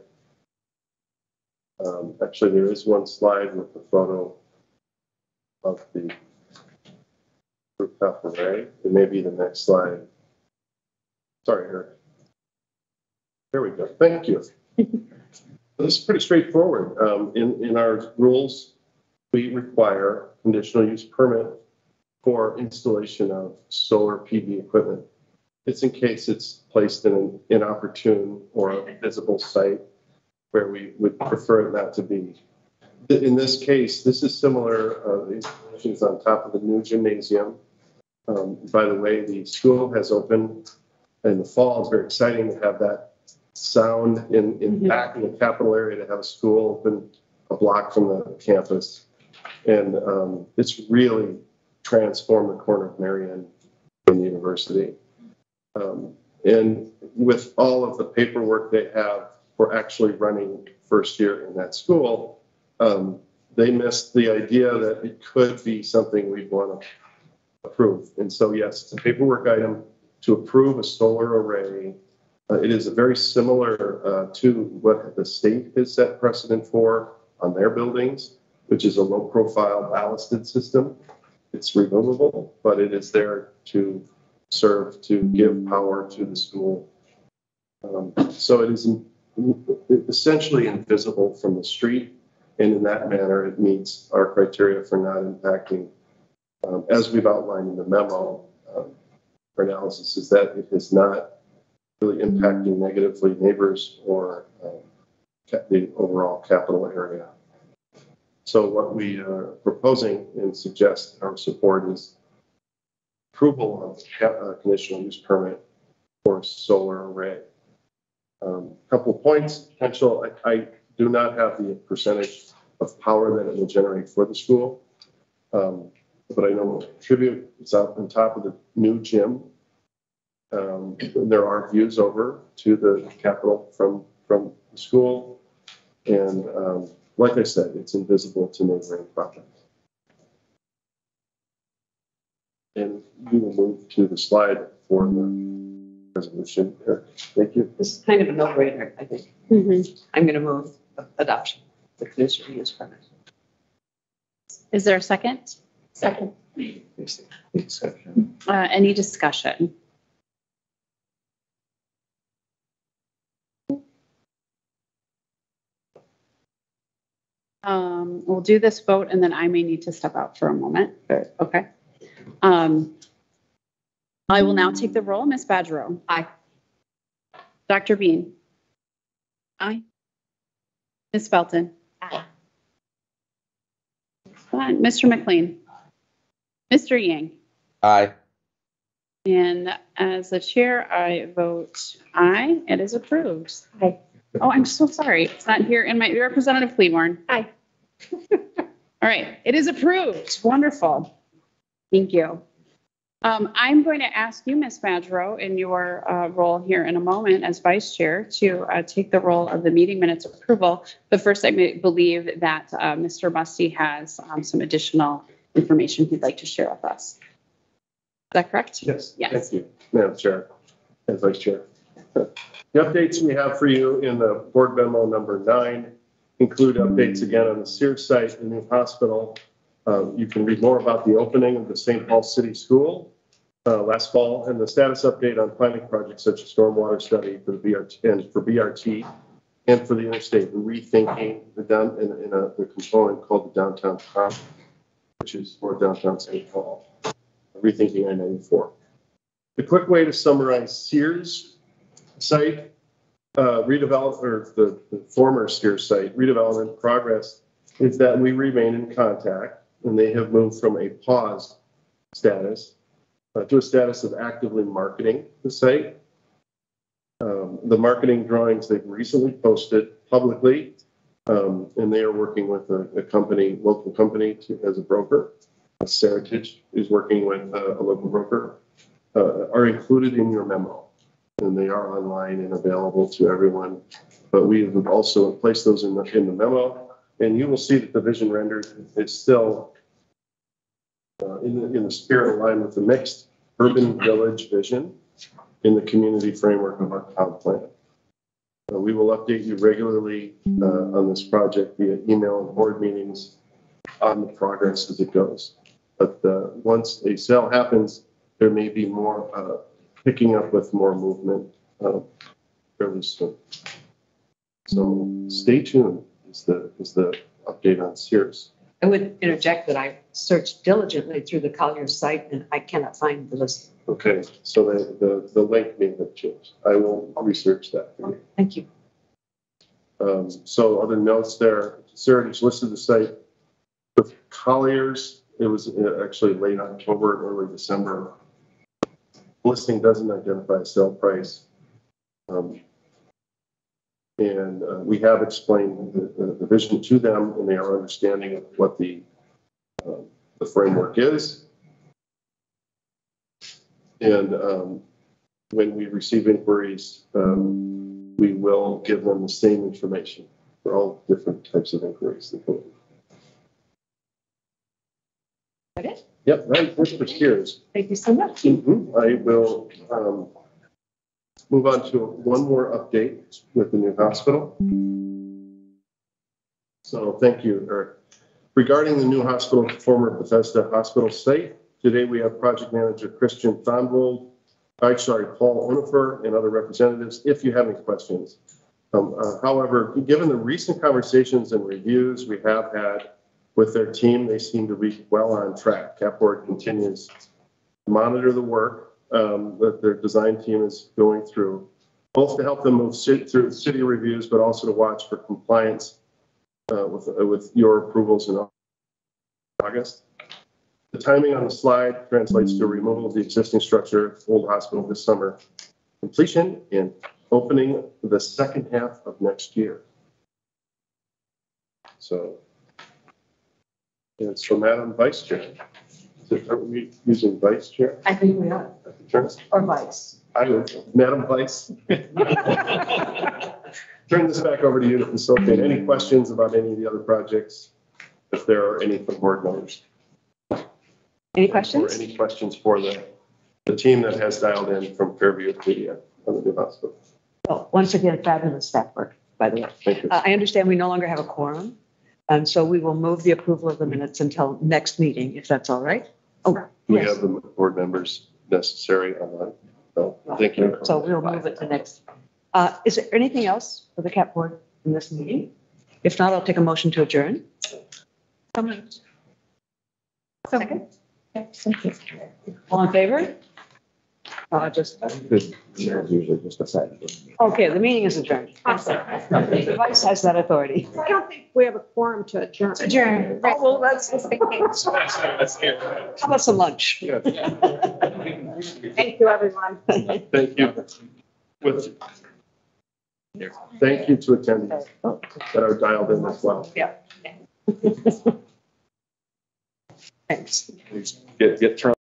Um, actually, there is one slide with the photo of the rooftop array. It may be the next slide. Sorry, Eric. There we go. Thank you. This is pretty straightforward. Um, in, in our rules, we require conditional use permit for installation of solar PV equipment. It's in case it's placed in an inopportune or visible site where we would prefer it not to be. In this case, this is similar, uh, installation is on top of the new gymnasium. Um, by the way, the school has opened in the fall. It's very exciting to have that sound in, in back in the capital area to have a school open a block from the campus. And um, it's really transformed the corner of Marion and the university. Um, and with all of the paperwork they have for actually running first year in that school, um, they missed the idea that it could be something we'd want to approve. And so, yes, it's a paperwork item to approve a solar array. Uh, it is a very similar uh, to what the state has set precedent for on their buildings, which is a low profile ballasted system. It's removable, but it is there to serve to give power to the school. Um, so it is essentially invisible from the street, and in that manner, it meets our criteria for not impacting. Um, as we've outlined in the memo, um, our analysis is that it is not really impacting negatively neighbors or um, the overall capital area. So what we are proposing and suggest our support is approval of a conditional use permit for solar array. Um, couple points, potential, I, I, do not have the percentage of power that it will generate for the school. Um, but I know tribute is out on top of the new gym. Um, there are views over to the Capitol from, from the school. And, um, like I said, it's invisible to neighboring properties. And we will move to the slide for the resolution. here. Thank you. This is kind of a no-brainer, I think. I'm going to move adoption, the conditional use permit. Is there a second? Second. Uh, any discussion? Um, we'll do this vote and then I may need to step out for a moment, but okay. Um, I will now take the roll. Ms. Badgerow. Aye. Dr. Bean. Aye. Ms. Belton. Aye. Mr. McLean. Mr. Yang. Aye. And as the chair, I vote aye. It is approved. Aye. Oh, I'm so sorry. It's not here in my, Representative Klevorn. Aye. All right, it is approved. Wonderful. Thank you. Um, I'm going to ask you, Ms. Badgerow, in your uh, role here in a moment as vice chair, to uh, take the role of the meeting minutes approval. But first, I believe that uh, Mr. Musty has um, some additional information he'd like to share with us. Is that correct? Yes. Yes. Thank you, Madam Chair and Vice Chair. The updates we have for you in the board memo number nine include updates again on the Sears site, the new hospital. Um, You can read more about the opening of the St. Paul City School uh, last fall and the status update on planning projects such as stormwater study for the BRT and for BRT and for the interstate, rethinking the down, in, in a, the component called the downtown comp, which is for downtown St. Paul rethinking I-94. The quick way to summarize Sears site uh, redevelop, or the the former Sears site redevelopment progress is that we remain in contact and they have moved from a paused status uh, to a status of actively marketing the site. Um, The marketing drawings they've recently posted publicly, um, and they are working with a, a company, local company to, as a broker. Seritage is working with a, a local broker, uh, are included in your memo. And they are online and available to everyone. But we have also placed those in the, in the memo. And you will see that the vision rendered is still uh, in the, in the spirit aligned with the mixed urban village vision in the community framework of our comp plan. Uh, we will update you regularly uh, on this project via email and board meetings on the progress as it goes. But uh, once a sale happens, there may be more uh, picking up with more movement uh, fairly soon. So stay tuned is the, is the update on Sears. I would interject that I searched diligently through the Collier site and I cannot find the list. Okay, so the, the, the link may have changed. I will research that. for you. Thank you. Um, so other notes there, Seritage listed the site. With Colliers, it was uh, actually late October, early December. Listing doesn't identify a sale price. Um, And uh, we have explained the, the- the vision to them and they are understanding of what the, uh, the framework is. And um, when we receive inquiries, um, we will give them the same information for all different types of inquiries that come in. That it? Yep, right, that's for Sears. Thank you so much. Mhm. I will um, move on to one more update with the new hospital. So thank you, Eric. Regarding the new hospital, former Bethesda Hospital site, today we have project manager Christian Thonvold, I'm sorry, Paul Onifer, and other representatives, if you have any questions. Um, uh, However, given the recent conversations and reviews we have had with their team, they seem to be well on track. Cap Board continues to monitor the work um, that their design team is going through, both to help them move through city reviews, but also to watch for compliance uh, with, uh, with your approvals in August. The timing on the slide translates to removal of the existing structure, old hospital this summer, completion and opening the second half of next year. So, and so Madam Vice Chair, are we using Vice Chair? I think we are, Sure. or vice. I will, Madam Vice. Turn this back over to you to facilitate any questions about any of the other projects, if there are any from board members. Any Or questions? any questions for the, the team that has dialed in from Fairview to the, uh, on the new hospital. Well, once again, fabulous staff work, by the way. Thank you. Uh, I understand we no longer have a quorum, and so we will move the approval of the minutes until next meeting, if that's all right. Oh, Do we yes. have the board members necessary online? No, thank you. So we'll move it to next. Uh, Is there anything else for the CAP board in this meeting? If not, I'll take a motion to adjourn. Second? All in favor? Uh, just, This usually just a side. okay, the meeting is adjourned. The vice has that authority. I don't think we have a quorum to adjourn. Adjourn. Oh, well, that's, Just thinking. how about some lunch? Thank you, everyone. Thank you. With, thank you to attendees that are dialed in as well. Yeah. Thanks. Get, get Trump.